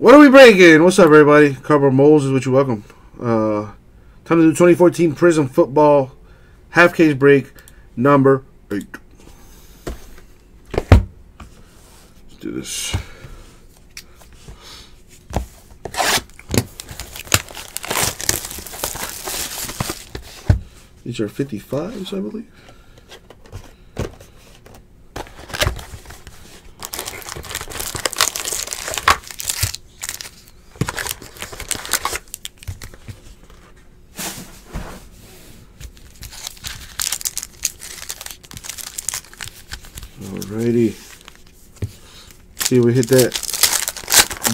What are we breaking? What's up, everybody? Cardboard Moles is what you welcome. Uh, time to do 2014 Prizm Football half case break number eight. Let's do this. These are 55s, I believe. See we hit that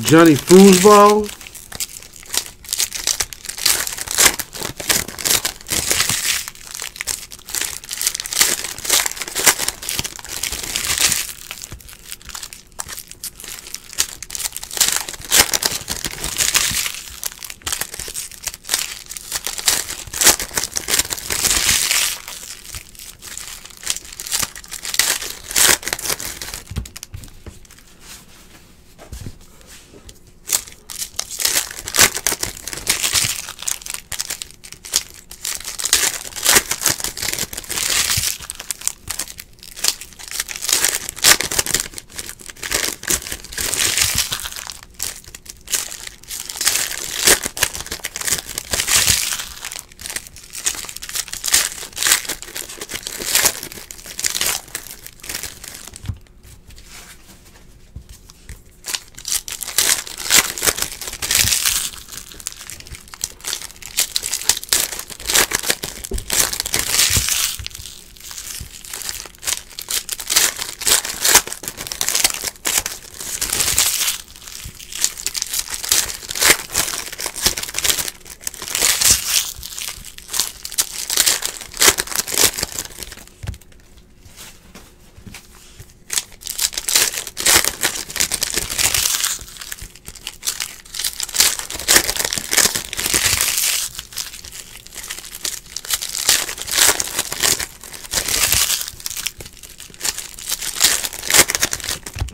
Johnny Football.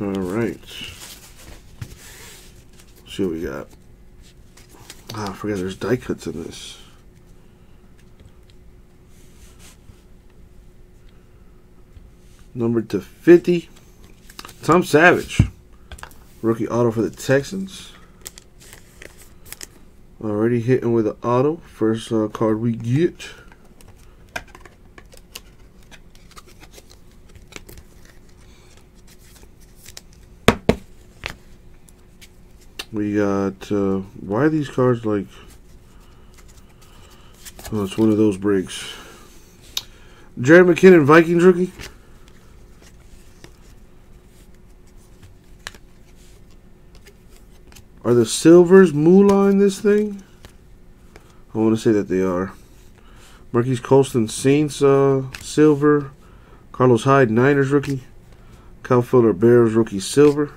All right. See what we got. Ah, I there's die cuts in this. Numbered to 50. Tom Savage. Rookie auto for the Texans. Already hitting with the auto. First uh, card we get. We got, uh, why are these cards like, oh, it's one of those breaks. Jerick McKinnon, Vikings rookie. Are the silvers moolah in this thing? I want to say that they are. Marquise Colston, Saints, uh, silver. Carlos Hyde, Niners rookie. Kyle Fuller, Bears rookie, silver.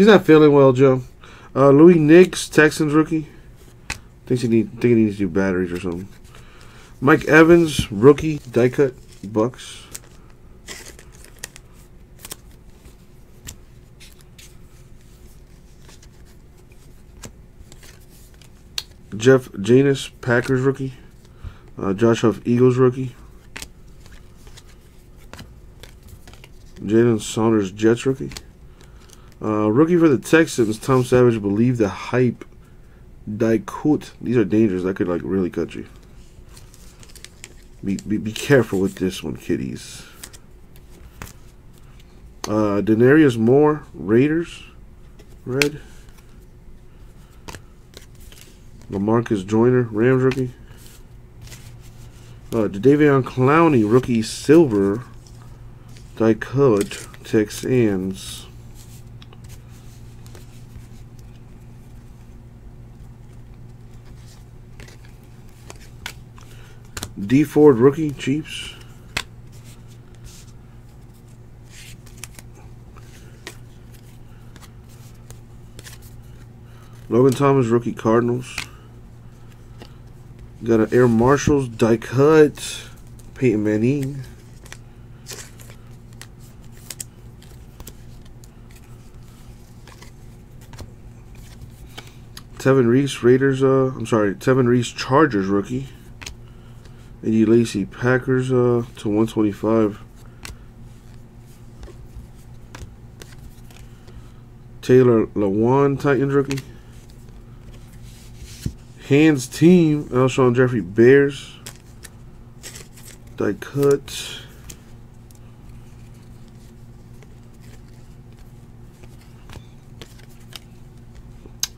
He's not feeling well, Joe. Uh, Louis Nix, Texans rookie. Thinks he need think he needs new batteries or something. Mike Evans, rookie, die cut, Bucks. Jeff Janis, Packers rookie. Uh, Josh Huff, Eagles rookie. Jalen Saunders, Jets rookie. Uh, rookie for the Texans, Tom Savage believe the hype. die cut. These are dangerous. That could like really cut you. Be be, be careful with this one, kiddies. Uh, Denarius Moore, Raiders, red. Lamarcus Joyner, Rams rookie. Uh, Davion Clowney, rookie, silver. die cut, Texans. Dee Ford rookie, Chiefs. Logan Thomas, rookie Cardinals. Got an Air Marshals, die cut, Peyton Manning. Tevin Reese, Raiders, uh, I'm sorry, Tevin Reese, Chargers rookie. Eddie Lacy, Packers, uh, to 125. Taylor Lewan, Titans rookie. Hands team, Alshon Jeffery Bears. Die cut.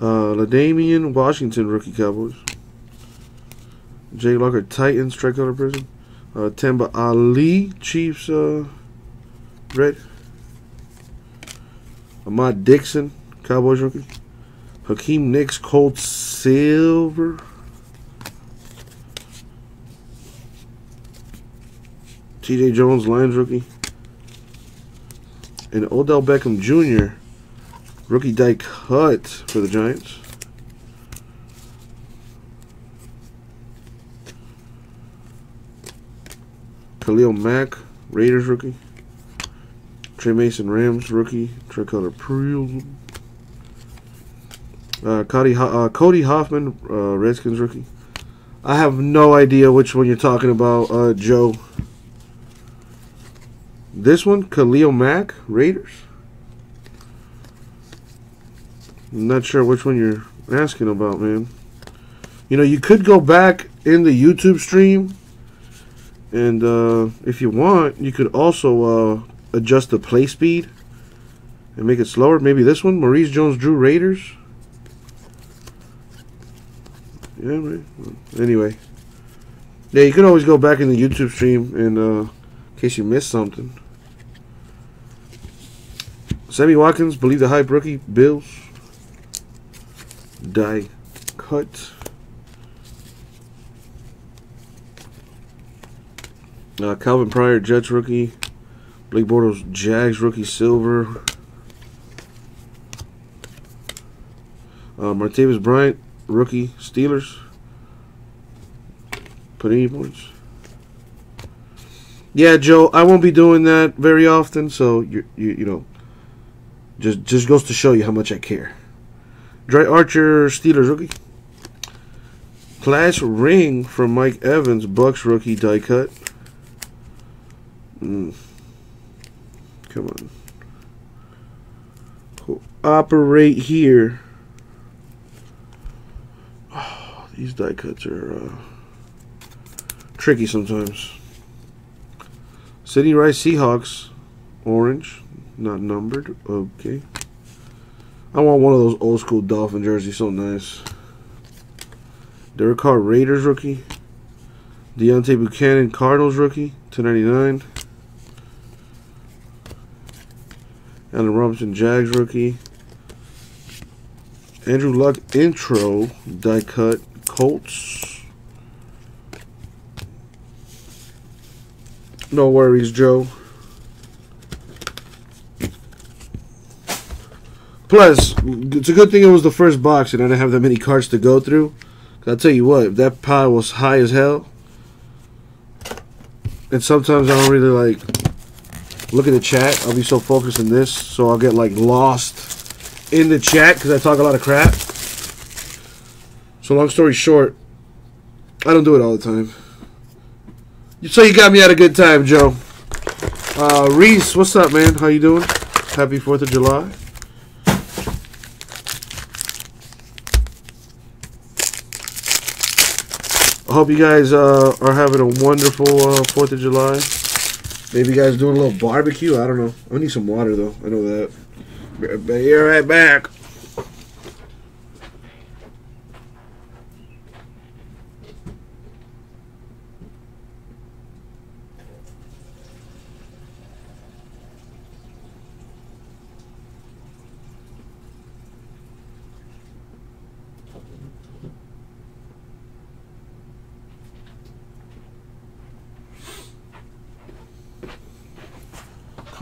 Uh, LaDainian Washington rookie Cowboys. Jake Locker Titans tricolor Prizm. Uh, Tamba Hali Chiefs uh, red. Ahmad Dixon Cowboys rookie. Hakeem Nicks Colts silver. TJ Jones Lions rookie. And Odell Beckham Jr. Rookie die cut for the Giants. Khalil Mack, Raiders rookie. Tre Mason, Rams rookie. Tricolor Prizm. Uh, Cody, uh, Cody Hoffman, uh, Redskins rookie. I have no idea which one you're talking about, uh, Joe. This one, Khalil Mack, Raiders. I'm not sure which one you're asking about, man. You know, you could go back in the YouTube stream, and uh, if you want, you could also uh, adjust the play speed and make it slower. Maybe this one, Maurice Jones-Drew Raiders. Yeah, man. Anyway, yeah, you can always go back in the YouTube stream, and uh, in case you missed something. Sammy Watkins, believe the hype rookie, Bills die cut. Uh, Calvin Pryor, Jets rookie. Blake Bortles, Jags rookie, silver. Uh, Martavis Bryant, rookie, Steelers. Panini points. Yeah, Joe, I won't be doing that very often, so you you you know, just just goes to show you how much I care. Dri Archer, Steelers rookie. Class ring from Mike Evans, Bucks rookie die cut. Mm. Come on. Operate here. Oh, these die cuts are uh, tricky sometimes. Sidney Rice Seahawks, orange, not numbered. Okay. I want one of those old school Dolphin jerseys. So nice. Derek Carr Raiders rookie. Deontay Bucannon Cardinals rookie. 299. Allen Robinson Jags rookie. Andrew Luck intro die cut Colts. No worries, Joe. Plus, it's a good thing it was the first box and I didn't have that many cards to go through. I'll tell you what, that pile was high as hell, and sometimes I don't really like look at the chat. I'll be so focused in this, so I'll get like lost in the chat because I talk a lot of crap. So long story short, I don't do it all the time. You so you got me at a good time, Joe. Uh, Reese, what's up, man? How you doing? Happy Fourth of July. I hope you guys uh, are having a wonderful uh, 4th of July. Maybe you guys doing a little barbecue. I don't know. I need some water, though. I know that. Be right back.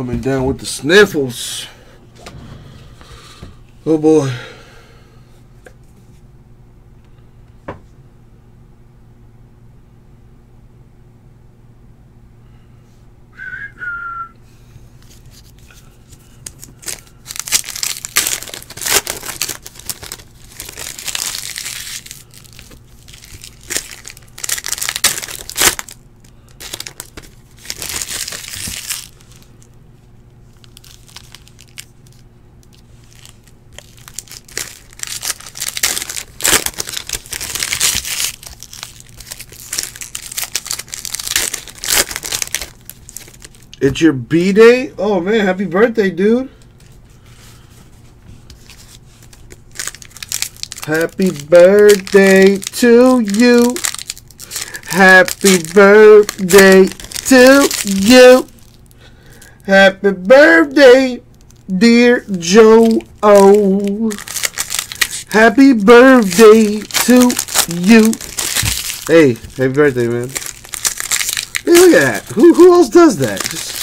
Coming down with the sniffles. Oh boy. It's your B day? Oh man, happy birthday, dude. Happy birthday to you. Happy birthday to you. Happy birthday, dear Joe O. Happy birthday to you. Hey, happy birthday, man. That. Who, who else does that? Just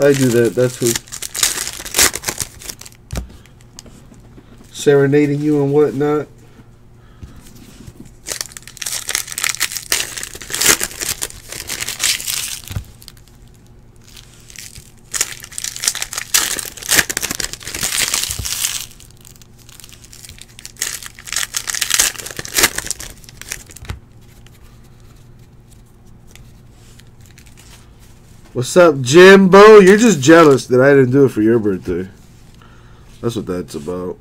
I do that. That's who. Serenading you and whatnot. What's up, Jimbo? You're just jealous that I didn't do it for your birthday. That's what that's about.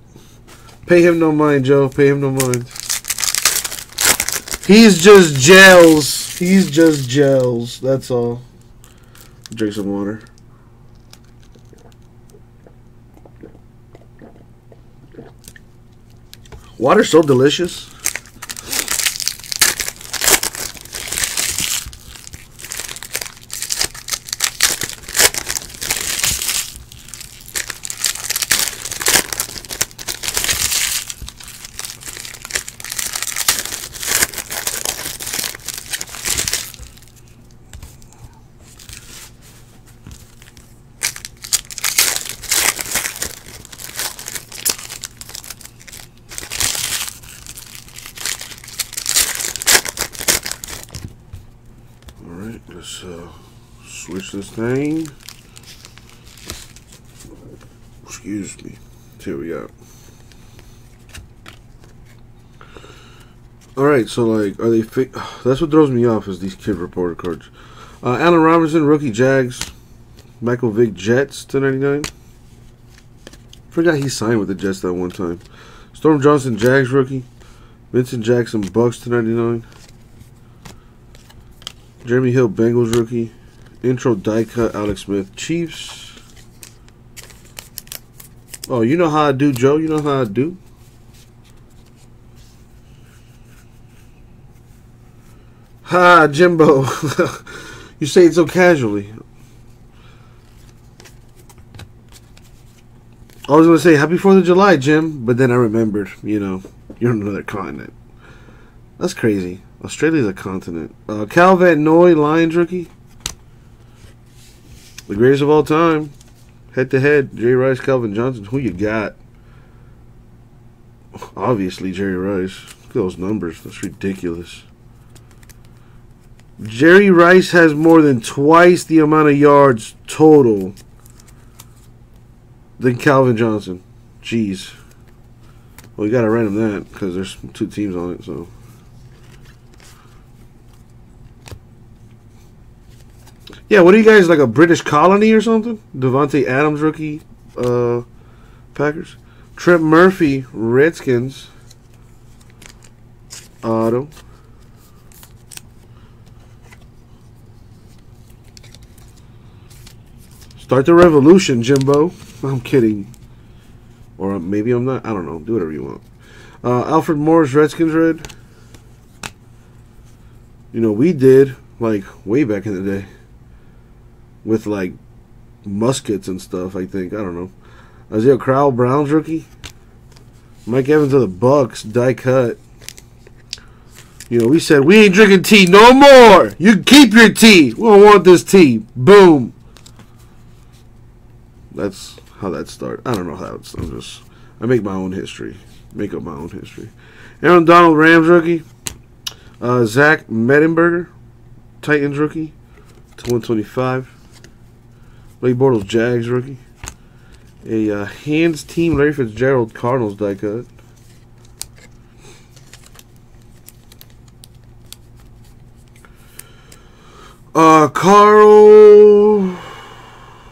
Pay him no mind, Joe. Pay him no mind. He's just gels. He's just gels. That's all. Drink some water. Water's so delicious. Alright, let's uh, switch this thing. Excuse me. Here we go. Alright, so like, are they fake? That's what throws me off is these kid reporter cards. Uh, Allen Robinson, rookie Jags. Michael Vick, Jets, 1099. Forgot he signed with the Jets that one time. Storm Johnson, Jags rookie. Vincent Jackson, Bucks, 1099. Jeremy Hill, Bengals rookie. Intro die cut, Alex Smith, Chiefs. Oh, you know how I do, Joe. You know how I do. Ha, Jimbo. you say it so casually. I was gonna say Happy Fourth of July, Jim, but then I remembered, you know, you're on another continent. That's crazy. Australia's a continent. Uh, Kyle Van Noy, Lions rookie. The greatest of all time. Head to head, Jerry Rice, Calvin Johnson. Who you got? Obviously, Jerry Rice. Look at those numbers. That's ridiculous. Jerry Rice has more than twice the amount of yards total than Calvin Johnson. Jeez. Well, you got to random that because there's two teams on it, so. Yeah, what are you guys like a British colony or something? Davante Adams rookie, uh, Packers. Trent Murphy Redskins. Auto. Start the revolution, Jimbo. I'm kidding. Or maybe I'm not. I don't know. Do whatever you want. Uh, Alfred Morris Redskins red. You know, we did like way back in the day with like muskets and stuff. I think I don't know. Isaiah Crowell Browns rookie. Mike Evans of the Bucks die cut. You know, we said we ain't drinking tea no more. You keep your tea. We don't want this tea. Boom. That's how that started. I don't know how it's. I'm just. I make my own history. Make up my own history. Aaron Donald Rams rookie. Uh, Zach Mettenberger, Titans rookie, to 125. Blake Bortles Jags rookie. A uh, hands team Larry Fitzgerald Cardinals die cut. Uh, Carl.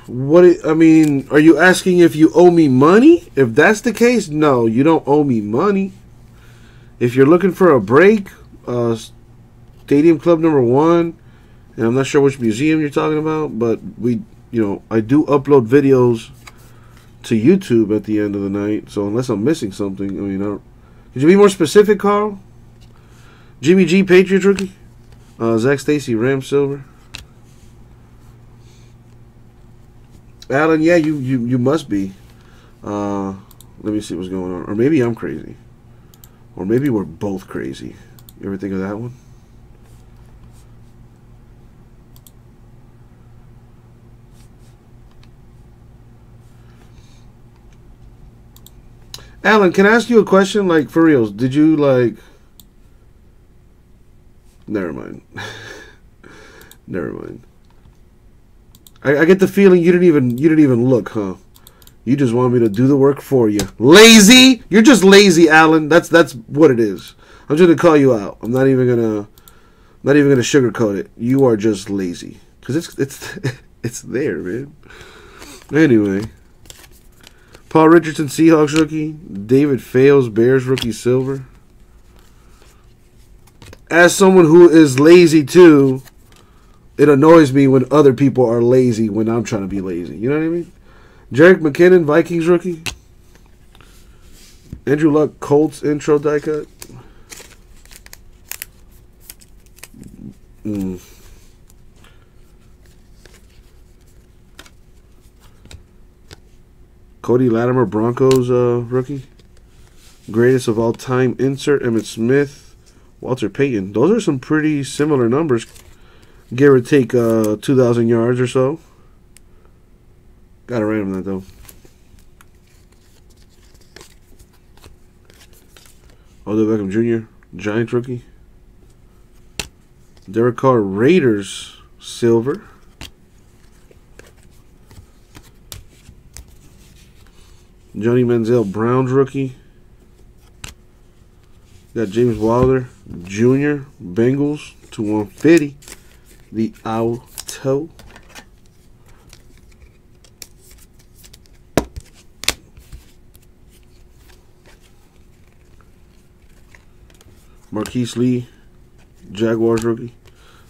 What I mean, are you asking if you owe me money? If that's the case, no, you don't owe me money. if you're looking for a break, uh, Stadium Club number one, and I'm not sure which museum you're talking about, but we, you know, I do upload videos to YouTube at the end of the night. So unless I'm missing something, I mean, I could you be more specific, Carl? Jimmy G, Patriots rookie. Uh, Zac Stacy, Ram Silver. Alan, yeah, you, you, you must be. Uh, let me see what's going on. Or maybe I'm crazy. Or maybe we're both crazy. You ever think of that one? Alan, can I ask you a question? Like, for reals, did you, like... Never mind. Never mind. I, I get the feeling you didn't even you didn't even look, huh? You just want me to do the work for you. Lazy? You're just lazy, Alan. That's that's what it is. I'm just gonna call you out. I'm not even gonna not even gonna sugarcoat it. You are just lazy. Cause it's it's it's there, man. Anyway. Paul Richardson, Seahawks rookie. David Fales, Bears rookie silver. As someone who is lazy too, it annoys me when other people are lazy when I'm trying to be lazy. You know what I mean? Jerick McKinnon, Vikings rookie. Andrew Luck, Colts intro die cut. Mm. Cody Latimer, Broncos uh, rookie. Greatest of all time insert Emmitt Smith, Walter Payton. Those are some pretty similar numbers. Give or take uh, 2,000 yards or so. Got to random that though. Odell Beckham Jr., Giants rookie. Derek Carr, Raiders, silver. Johnny Manziel, Browns rookie. Got James Wilder, Jr., Bengals to 150. The auto. Marquise Lee, Jaguars rookie.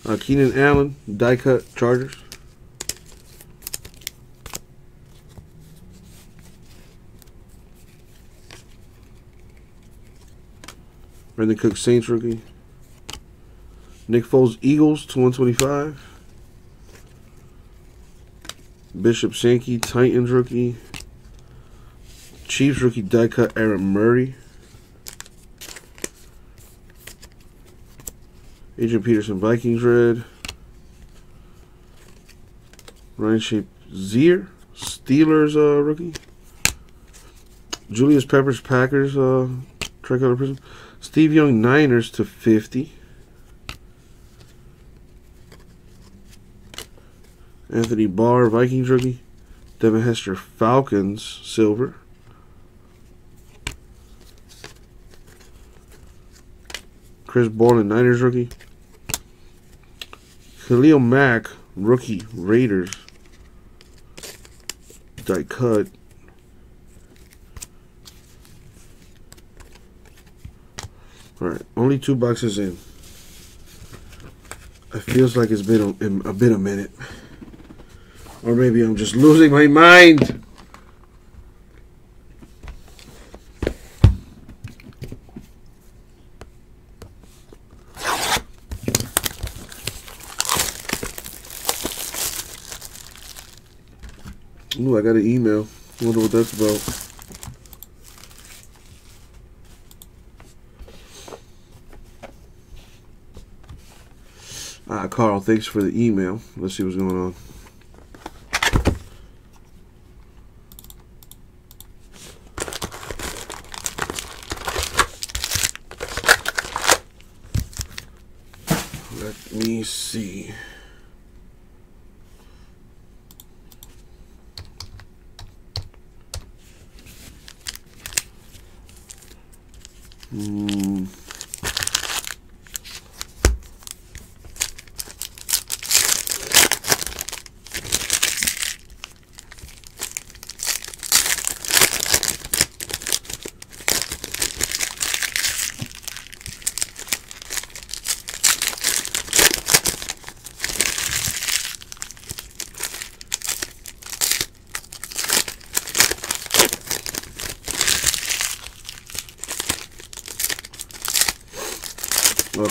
Uh, Keenan Allen, die cut Chargers. Brandin Cook, Saints rookie. Nick Foles, Eagles to 125. Bishop Sankey, Titans rookie. Chiefs rookie die cut Aaron Murray. Adrian Peterson, Vikings red. Ryan Shape Zier, Steelers uh, rookie. Julius Peppers, Packers uh, tricolor Prizm. Steve Young, Niners to 50. Anthony Barr, Vikings rookie. Devin Hester, Falcons, silver. Chris Borland, Niners rookie. Khalil Mack, rookie, Raiders. Die cut. Alright, only two boxes in. It feels like it's been a, a bit a minute. Or maybe I'm just losing my mind. Ooh, I got an email. Wonder what that's about. Ah, Carl, thanks for the email. Let's see what's going on. Let me see. Hmm.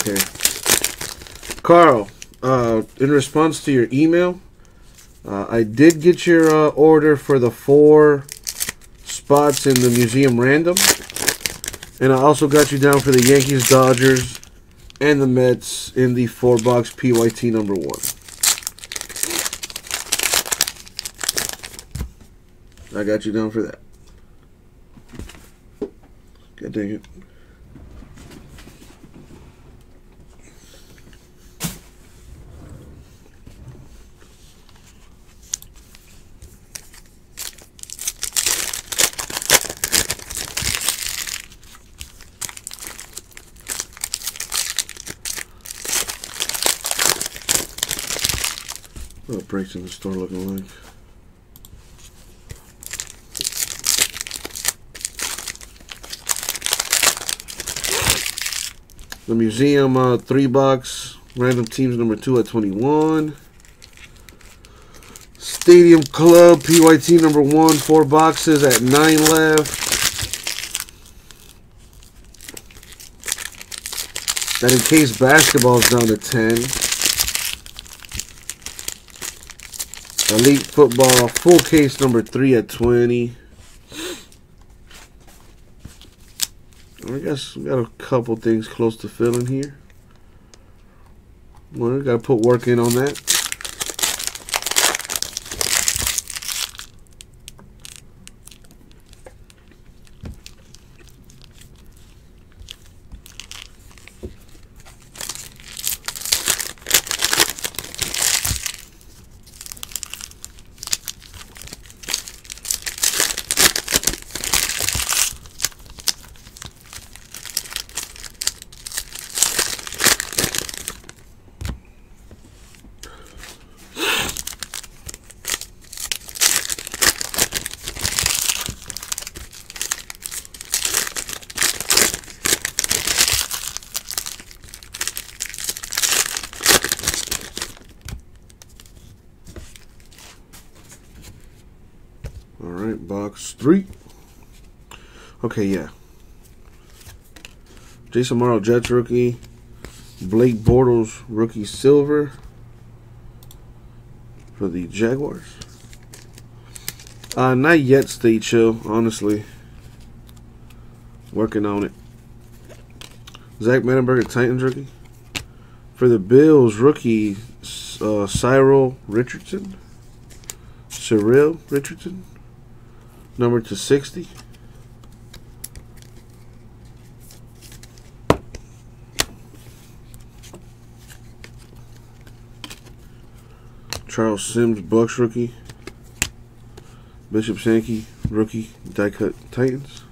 Okay. Carl, uh, in response to your email, uh, I did get your uh, order for the four spots in the museum random. And I also got you down for the Yankees, Dodgers, and the Mets in the four box PYT number one. I got you down for that. God dang it. Breaks in the store looking like? The museum uh, three bucks. random teams number two at 21. Stadium Club PYT number one, four boxes at nine left. That in case basketball is down to 10. Elite football full case number three at 20. I guess we got a couple things close to filling here. Well, we got to put work in on that. All three. Okay, yeah. Jace Amaro, Jets rookie. Blake Bortles, rookie silver for the Jaguars. Uh, not yet, stay chill, honestly. Working on it. Zach Mettenberger, Titans rookie. For the Bills, rookie uh, Cyril Richardson. Cyril Richardson. Number to 60. Charles Sims, Bucks rookie. Bishop Sankey, rookie, die cut Titans.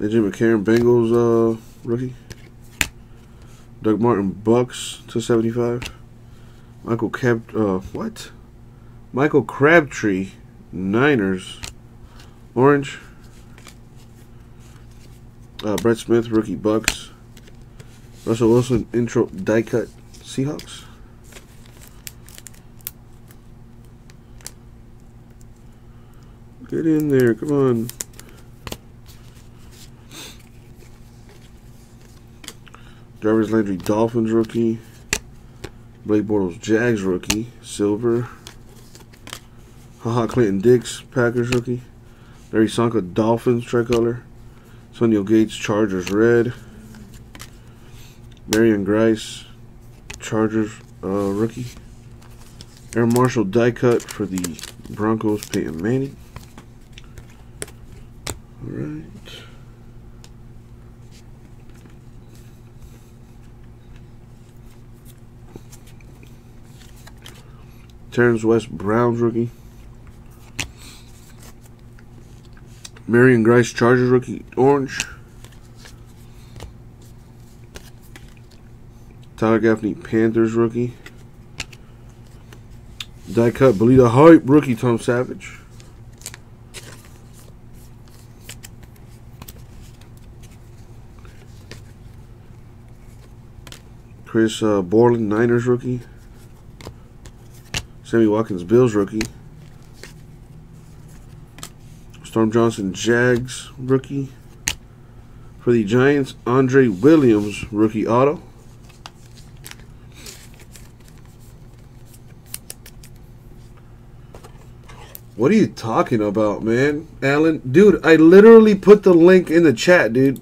AJ McCarron, Bengals uh, rookie. Doug Martin, Bucks to 75. Michael Cab, uh, what? Michael Crabtree, Niners, orange. Uh, Brett Smith, rookie Bucks. Russell Wilson, intro die cut Seahawks. Get in there, come on. Jarvis Landry, Dolphins rookie. Blake Bortles, Jags rookie. Silver. Haha Clinton Dix, Packers rookie. Larry Csonka, Dolphins tricolor. Sonny Gates, Chargers red. Marion Grice, Chargers uh, rookie. Aaron Marshall die cut for the Broncos, Peyton Manning. All right. Terrance West, Browns rookie. Marion Grice, Chargers rookie, orange. Tyler Gaffney, Panthers rookie. Die cut, Belita Hype, rookie, Tom Savage. Chris uh, Borland, Niners rookie. Sammy Watkins, Bills rookie. Storm Johnson, Jags rookie. For the Giants, Andre Williams rookie auto. What are you talking about, man? Alan? Dude, I literally put the link in the chat, dude.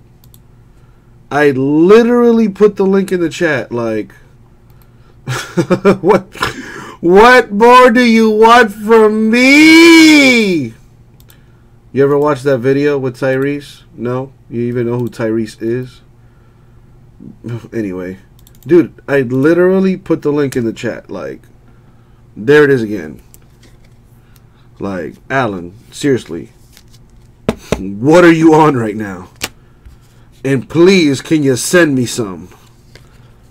I literally put the link in the chat. Like, what? What more do you want from me? You ever watch that video with Tyrese? No? You even know who Tyrese is? Anyway. Dude, I literally put the link in the chat. Like, there it is again. Like, Alan, seriously. What are you on right now? And please, can you send me some?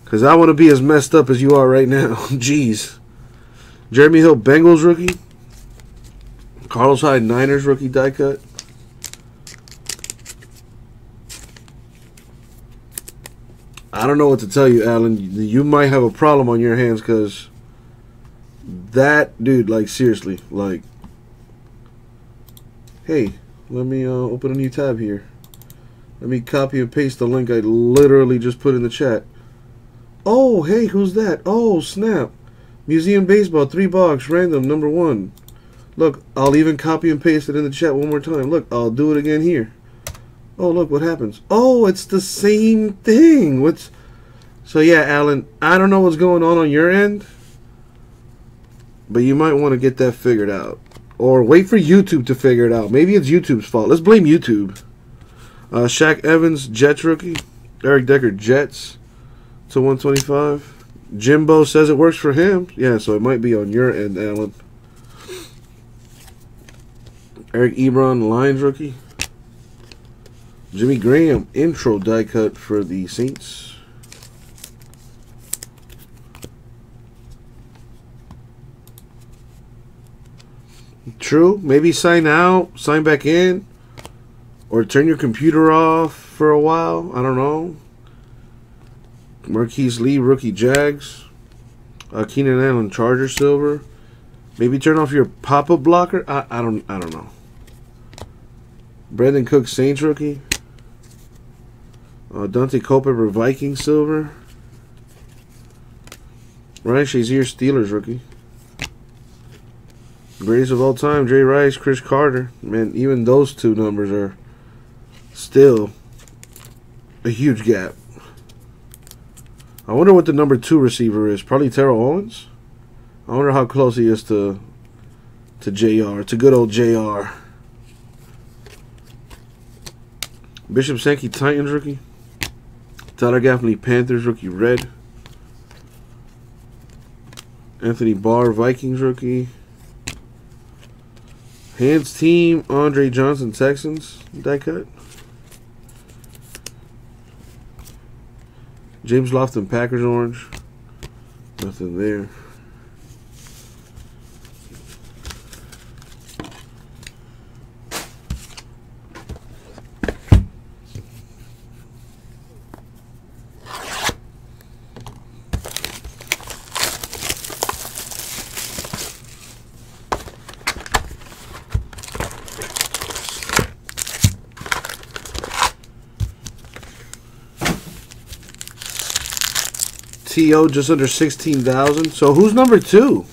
Because I want to be as messed up as you are right now. Jeez. Jeremy Hill, Bengals rookie. Carlos Hyde, Niners rookie die cut. I don't know what to tell you, Alan. You might have a problem on your hands because that dude, like, seriously, like, hey, let me uh, open a new tab here. Let me copy and paste the link I literally just put in the chat. Oh, hey, who's that? Oh, snap. Museum Baseball, three box, random, number one. Look, I'll even copy and paste it in the chat one more time. Look, I'll do it again here. Oh, look what happens. Oh, it's the same thing. What's So yeah, Alan, I don't know what's going on on your end, but you might want to get that figured out. Or wait for YouTube to figure it out. Maybe it's YouTube's fault. Let's blame YouTube. Uh, Shaq Evans, Jets rookie. Eric Decker, Jets to 125. Jimbo says it works for him. Yeah, so it might be on your end, Alan. Eric Ebron, Lions rookie. Jimmy Graham, intro die cut for the Saints. True. Maybe sign out, sign back in, or turn your computer off for a while. I don't know. Marquise Lee, rookie Jags. Uh, Keenan Allen, Charger Silver. Maybe turn off your pop-up blocker. I, I don't I don't know. Brandin Cook, Saints rookie. Uh, Daunte Culpepper, Viking Silver. Ryan Shazier, Steelers rookie. Greatest of all time, Jay Rice, Cris Carter. Man, even those two numbers are still a huge gap. I wonder what the number two receiver is. Probably Terrell Owens. I wonder how close he is to to JR. To good old JR. Bishop Sankey Titans rookie. Tyler Gaffney Panthers rookie red. Anthony Barr Vikings rookie. Hands team Andre Johnson Texans die cut. James Lofton Packers orange. Nothing there. Just under 16,000. So who's number two?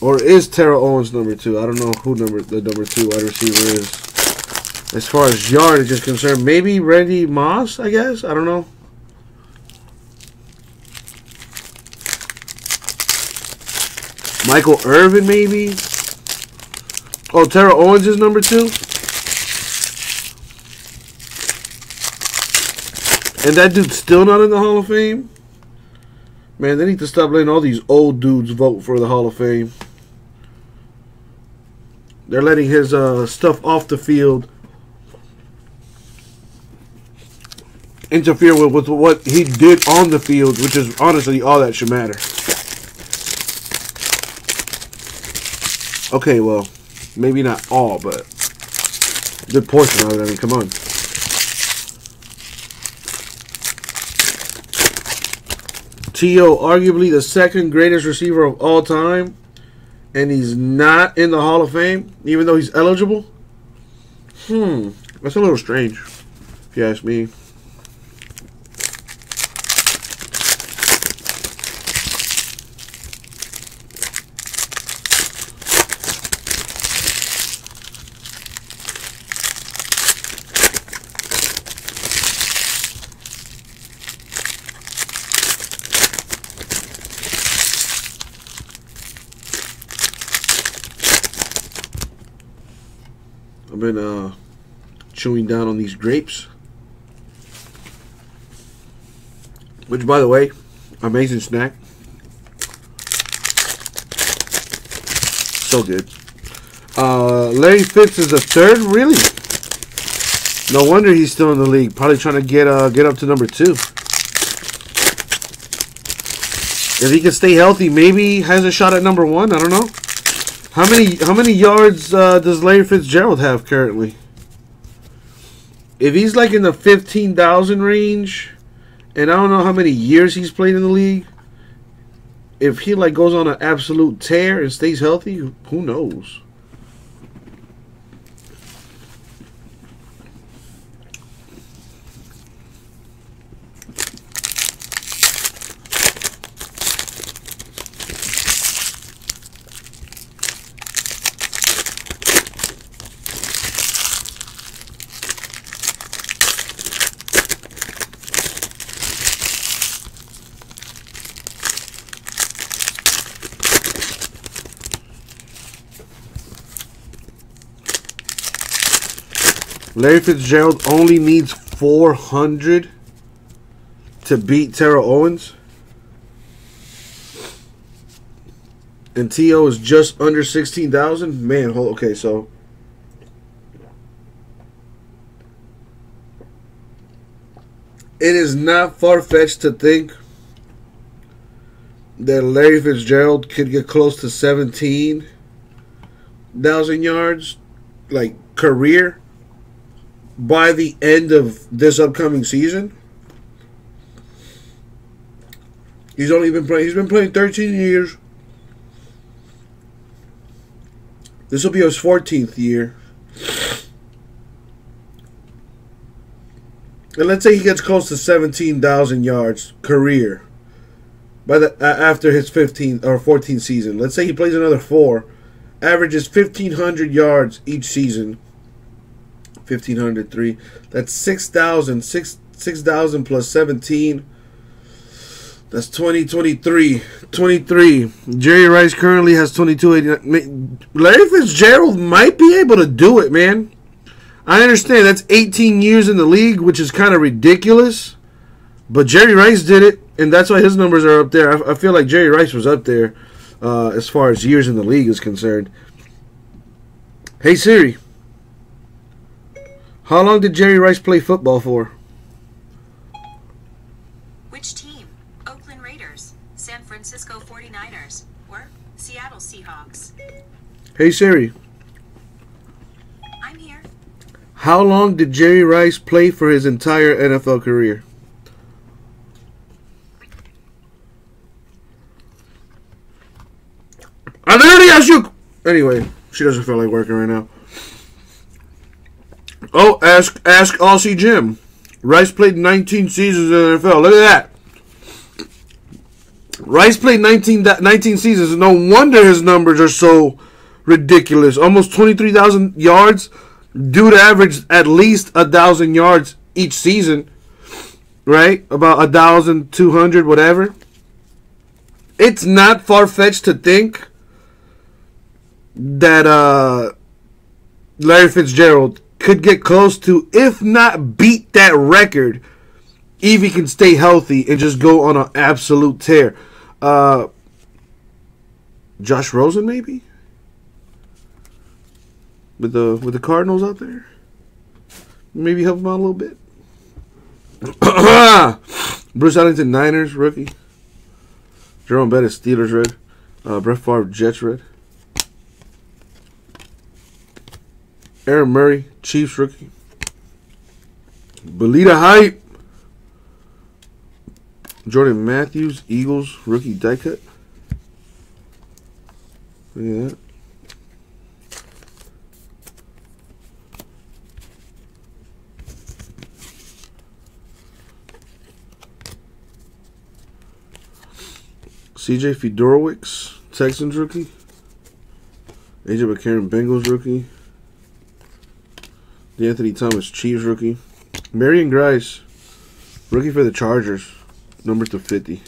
Or is Terrell Owens number two? I don't know who number the number two wide receiver is. As far as yardage is concerned, maybe Randy Moss, I guess. I don't know. Michael Irvin, maybe. Oh, Terrell Owens is number two. And that dude's still not in the Hall of Fame? Man, they need to stop letting all these old dudes vote for the Hall of Fame. They're letting his uh, stuff off the field interfere with, with what he did on the field, which is honestly all that should matter. Okay, well, maybe not all, but good portion of it. I mean, come on. T.O. arguably the second greatest receiver of all time, and he's not in the Hall of Fame, even though he's eligible. Hmm. That's a little strange, if you ask me. I've been uh, chewing down on these grapes. Which, by the way, amazing snack. So good. Uh, Larry Fitz is the third, really. No wonder he's still in the league. Probably trying to get uh, get up to number two. If he can stay healthy, maybe has a shot at number one. I don't know. How many how many yards uh, does Larry Fitzgerald have currently? If he's like in the fifteen thousand range, and I don't know how many years he's played in the league. If he like goes on an absolute tear and stays healthy, who knows? Larry Fitzgerald only needs 400 to beat Terrell Owens. And T.O. is just under 16,000. Man, hold, okay, so. It is not far fetched to think that Larry Fitzgerald could get close to 17,000 yards, like career by the end of this upcoming season. He's only been playing. He's been playing 13 years. This will be his 14th year. And let's say he gets close to 17,000 yards career by the uh, after his 15th or 14th season. Let's say he plays another four, averages 1,500 yards each season 1503 that's 6,000. 6,000 plus 17 that's 2023 23 jerry rice currently has 2289 larry fitzgerald might be able to do it man. I understand that's 18 years in the league which is kind of ridiculous but jerry rice did it and that's why his numbers are up there. I, I feel like jerry rice was up there uh, as far as years in the league is concerned. Hey siri how long did Jerry Rice play football for? Which team? Oakland Raiders, San Francisco 49ers, or Seattle Seahawks? Hey Siri, I'm here. how long did Jerry Rice play for his entire NFL career? I literally asked you. Anyway, she doesn't feel like working right now. Oh, ask ask Aussie Jim. Rice played 19 seasons in the NFL. Look at that. Rice played 19, 19 seasons. No wonder his numbers are so ridiculous. Almost 23,000 yards. Dude averaged at least a thousand yards each season. Right? About a thousand two hundred, whatever. It's not far fetched to think that uh, Larry Fitzgerald could get close to, if not beat that record, if he can stay healthy and just go on an absolute tear. Uh, Josh Rosen, maybe with the with the Cardinals out there, maybe help him out a little bit. Bruce Ellington, Niners rookie. Jerome Bettis, Steelers red. Uh, Brett Favre, Jets red. Aaron Murray, Chiefs rookie. Belita Hype. Jordan Matthews, Eagles rookie die cut. Look at that. CJ Fiedorowicz, Texans rookie. AJ McCarron, Bengals rookie. Anthony Thomas, Chiefs rookie. Marion Grice, rookie for the Chargers, number to 50.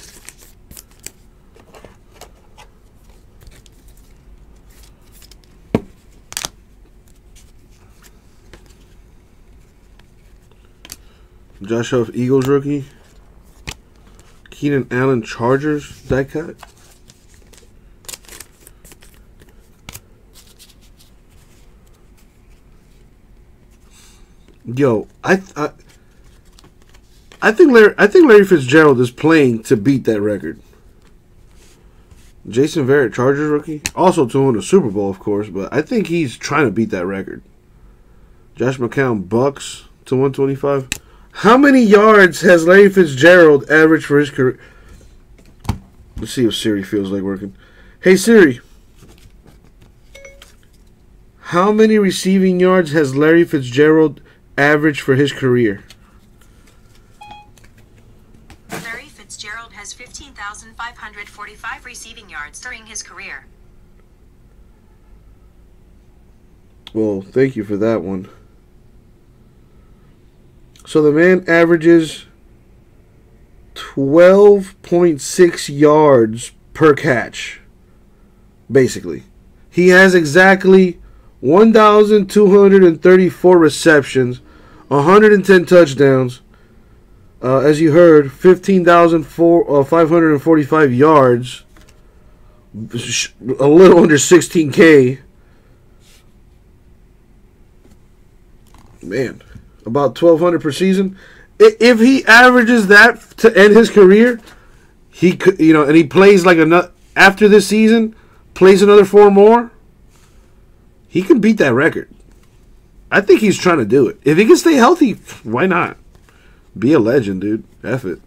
Josh Huff, Eagles rookie. Keenan Allen, Chargers, die cut. Yo, I, I, I think Larry, I think Larry Fitzgerald is playing to beat that record. Jason Verrett, Chargers rookie, also to win the Super Bowl, of course, but I think he's trying to beat that record. Josh McCown, Bucks to 125. How many yards has Larry Fitzgerald averaged for his career? Let's see if Siri feels like working. Hey Siri. How many receiving yards has Larry Fitzgerald averaged for his career? Larry Fitzgerald has 15,545 receiving yards during his career. Well, thank you for that one. So the man averages 12.6 yards per catch. Basically, he has exactly 1,234 receptions, 110 touchdowns. Uh, as you heard, 15,545 uh, yards, a little under 16K. Man, about 1,200 per season. If he averages that to end his career, he could, you know, and he plays like another after this season, plays another four more he can beat that record. I think he's trying to do it. If he can stay healthy, why not? Be a legend, dude. F it.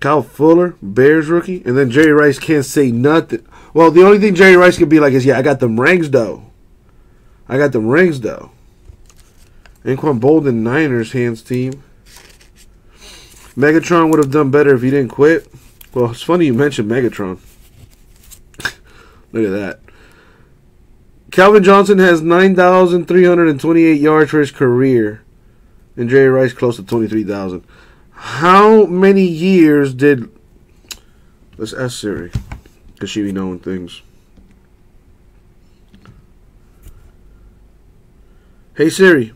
Kyle Fuller, Bears rookie, and then Jerry Rice can't say nothing. Well, the only thing Jerry Rice could be like is, yeah, I got them rings though. I got them rings though. Anquan Boldin, Niners hands team. Megatron would have done better if he didn't quit. Well, it's funny you mentioned Megatron. Look at that. Calvin Johnson has 9,328 yards for his career, and Jerry Rice close to 23,000. How many years did. Let's ask Siri, because she be knowing things. Hey Siri,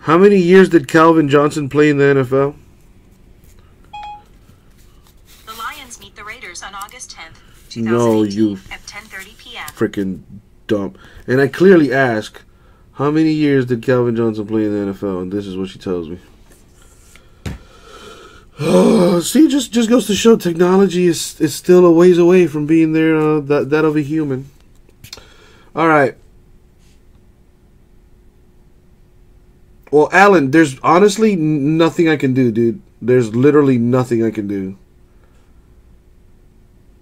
how many years did Calvin Johnson play in the NFL? The Lions meet the Raiders on August 10th, 2018 No, you at 10:30 p.m. freaking dump. And I clearly ask, how many years did Calvin Johnson play in the NFL? And this is what she tells me. See, just just goes to show technology is is still a ways away from being there uh, that that of a human. All right. Well, Alan, there's honestly nothing I can do, dude. There's literally nothing I can do.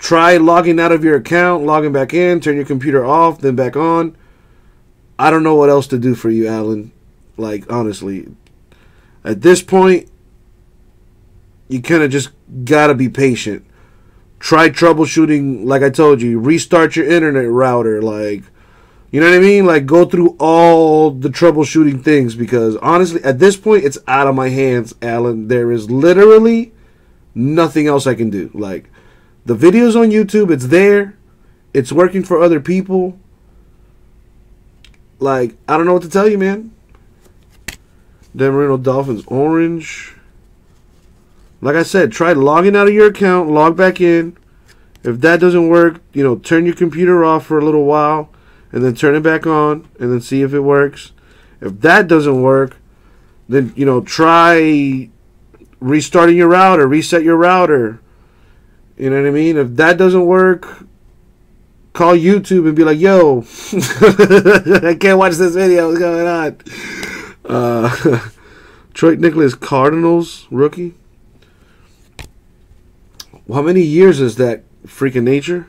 Try logging out of your account, logging back in, turn your computer off, then back on. I don't know what else to do for you, Alan. Like, honestly. At this point, you kind of just gotta be patient. Try troubleshooting, like I told you. Restart your internet router. Like, you know what I mean? Like, go through all the troubleshooting things because honestly, at this point, it's out of my hands, Alan. There is literally nothing else I can do. Like, the videos on YouTube, it's there. It's working for other people. Like, I don't know what to tell you, man. Dan Marino Dolphins orange. Like I said, try logging out of your account, log back in. If that doesn't work, you know, turn your computer off for a little while and then turn it back on and then see if it works. If that doesn't work, then, you know, try restarting your router, reset your router. You know what I mean? If that doesn't work, call YouTube and be like, yo, I can't watch this video. What's going on? Uh, Troy Niklas Cardinals rookie. How many years is that freaking nature?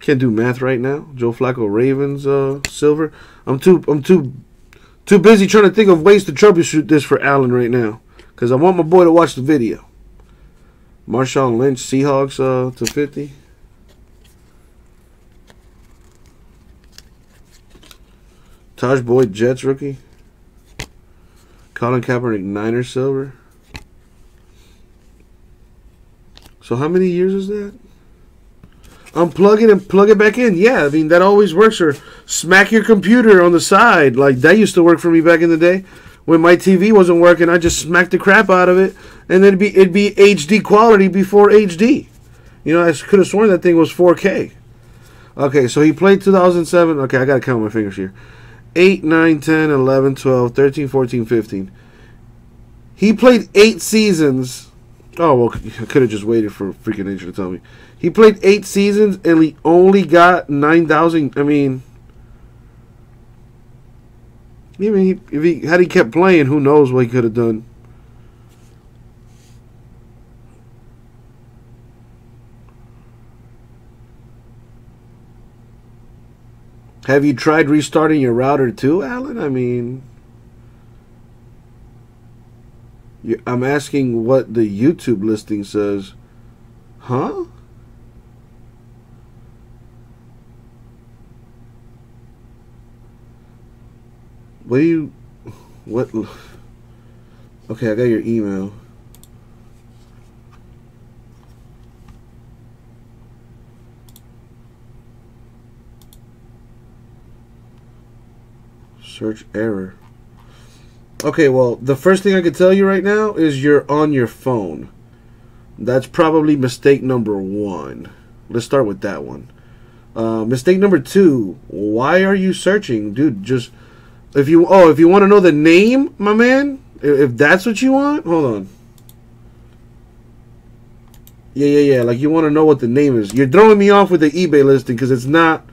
Can't do math right now. Joe Flacco Ravens uh, silver. I'm too I'm too too busy trying to think of ways to troubleshoot this for Allen right now because I want my boy to watch the video. Marshawn Lynch, Seahawks uh, to 50. Tajh Boyd, Jets rookie. Colin Kaepernick, Niners silver. So how many years is that? Unplug it and plug it back in. Yeah, I mean that always works. Or smack your computer on the side. Like that used to work for me back in the day. When my TV wasn't working, I just smacked the crap out of it, and then it'd be it'd be HD quality before HD. You know, I could have sworn that thing was 4K. Okay, so he played 2007. Okay, I got to count my fingers here. 8, 9, 10, 11, 12, 13, 14, 15. He played eight seasons. Oh, well, I could have just waited for freaking nature to tell me. He played eight seasons and he only got 9,000. I mean, I mean, if he had he kept playing, who knows what he could have done. Have you tried restarting your router too, Alan? I mean, I'm asking what the YouTube listing says. Huh? What do you. What. Okay, I got your email. Search error. Okay, well, the first thing I can tell you right now is you're on your phone. That's probably mistake number one. Let's start with that one. Uh, mistake number two. Why are you searching, dude? Just if you oh if you want to know the name, my man. If that's what you want, hold on. Yeah, yeah, yeah. Like you want to know what the name is. You're throwing me off with the eBay listing because it's not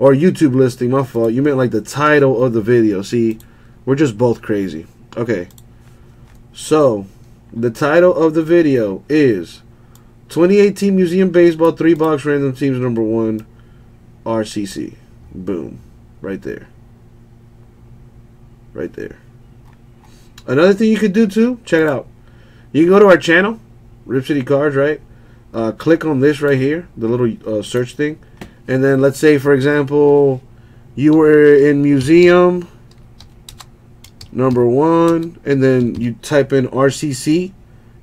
or YouTube listing. My fault. You meant like the title of the video. See, we're just both crazy. Okay. So, the title of the video is 2018 Museum Baseball 3 box random teams number 1 RCC. Boom. Right there. Right there. Another thing you could do too, check it out. You can go to our channel, Rip City Cards, right? Uh, click on this right here, the little uh, search thing. And then let's say, for example, you were in museum number one, and then you type in RCC.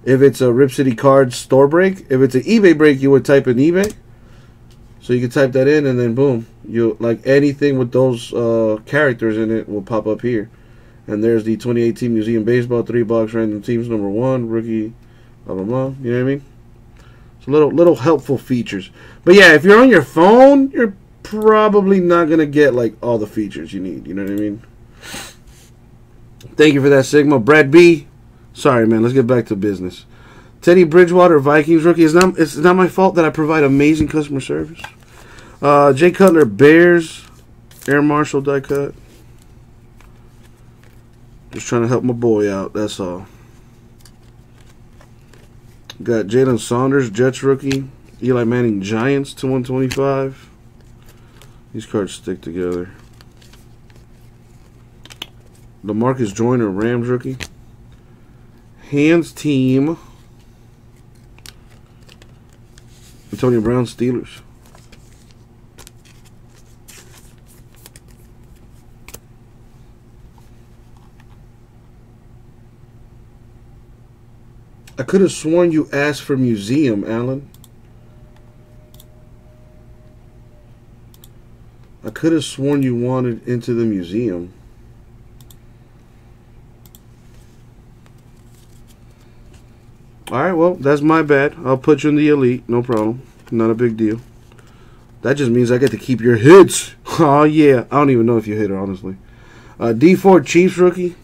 If it's a Rip City Cards store break, if it's an eBay break, you would type in eBay. So you can type that in, and then boom, you like anything with those uh, characters in it will pop up here. And there's the 2018 Museum Baseball three box random teams number one rookie, blah blah blah. You know what I mean? Little little helpful features. But yeah, if you're on your phone, you're probably not gonna get like all the features you need. You know what I mean? Thank you for that, Sigma. Brad B. Sorry, man. Let's get back to business. Teddy Bridgewater, Vikings rookie. It's not, it's not my fault that I provide amazing customer service. Uh, Jay Cutler, Bears. Air Marshall die cut. Just trying to help my boy out. That's all. Got Jalen Saunders, Jets rookie. Eli Manning, Giants to 125. These cards stick together. Lamarcus Joyner, Rams rookie. Hands team. Antonio Brown, Steelers. I could have sworn you asked for museum, Alan. I could have sworn you wanted into the museum. Alright, well, that's my bad. I'll put you in the elite. No problem. Not a big deal. That just means I get to keep your hits. oh, yeah. I don't even know if you hit her, honestly. Uh, Dee Ford Chiefs rookie.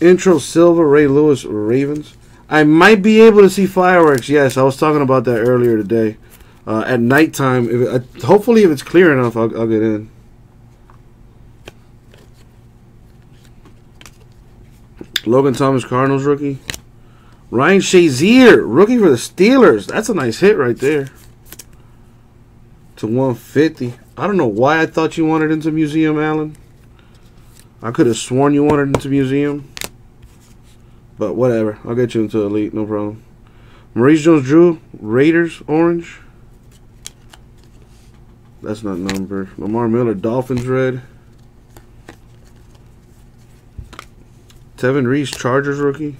Intro Silva, Ray Lewis, Ravens. I might be able to see fireworks. Yes, I was talking about that earlier today. Uh, at nighttime, if uh, hopefully if it's clear enough, I'll, I'll get in. Logan Thomas, Cardinals rookie. Ryan Shazier, rookie for the Steelers. That's a nice hit right there. To 150. I don't know why I thought you wanted into museum, Allen. I could have sworn you wanted into museum. But whatever. I'll get you into elite, no problem. Maurice Jones-Drew, Raiders, orange. That's not number. Lamar Miller, Dolphins, red. Tevin Reese, Chargers rookie.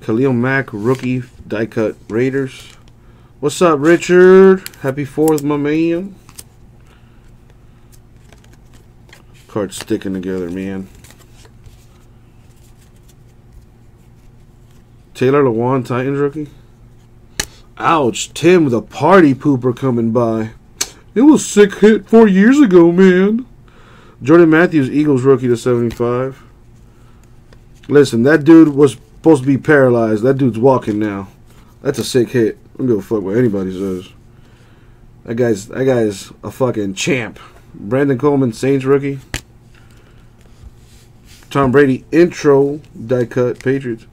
Khalil Mack, rookie, die cut, Raiders. What's up, Richard? Happy 4th, my man. Cards sticking together, man. Taylor Lewan, Titans rookie. Ouch, Tim, the party pooper coming by. It was sick hit four years ago, man. Jordan Matthews, Eagles rookie to 75. Listen, that dude was supposed to be paralyzed. That dude's walking now. That's a sick hit. I don't give a fuck what anybody says. That guy's that guy's a fucking champ. Brandon Coleman, Saints rookie. Tom Brady intro die cut Patriots.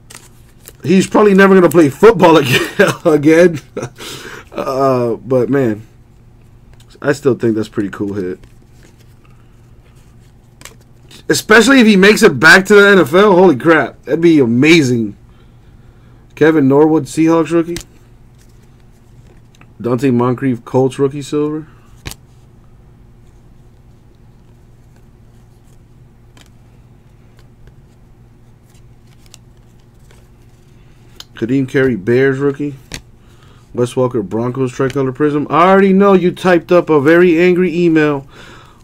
He's probably never gonna play football again. again. uh, but man, I still think that's pretty cool hit. Especially if he makes it back to the NFL. Holy crap. That'd be amazing. Kevin Norwood, Seahawks rookie. Donte Moncrief, Colts rookie silver. Ka'Deem Carey, Bears rookie. Wes Walker, Broncos tricolor Prizm. I already know you typed up a very angry email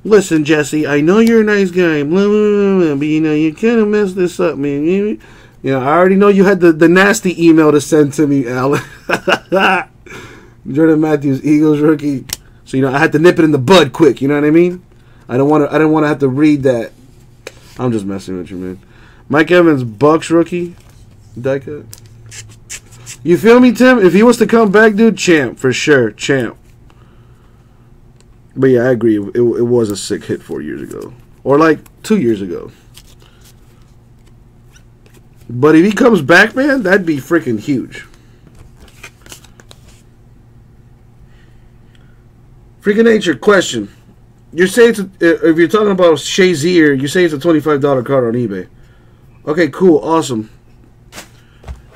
listen, Jesse, I know you're a nice guy, blah, blah, blah, but you know, you kind of messed this up, man. You, know, I already know you had the, the nasty email to send to me, Alan. Jordan Matthews, Eagles rookie. So, you know, I had to nip it in the bud quick, you know what I mean? I don't want to I don't want to have to read that. I'm just messing with you, man. Mike Evans, Bucks rookie. Die cut. You feel me, Tim? If he was to come back, dude, champ for sure, champ. But yeah, I agree. It, it was a sick hit four years ago, or like two years ago. But if he comes back, man, that'd be freaking huge. Freaking nature question. You're saying to, if you're talking about Shazier, you say it's a twenty-five dollar card on eBay. Okay, cool, awesome.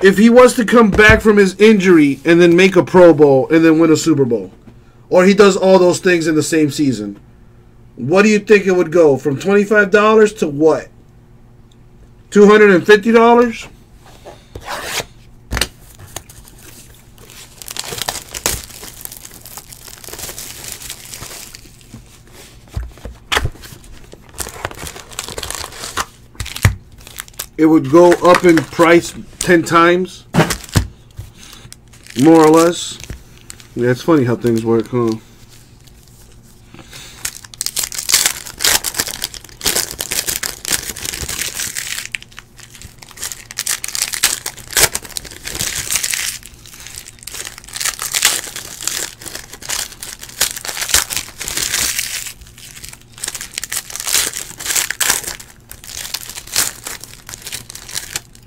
If he was to come back from his injury and then make a Pro Bowl and then win a Super Bowl, or he does all those things in the same season, what do you think it would go from $25 to what? $250? It would go up in price 10 times, more or less. Yeah, it's funny how things work, huh?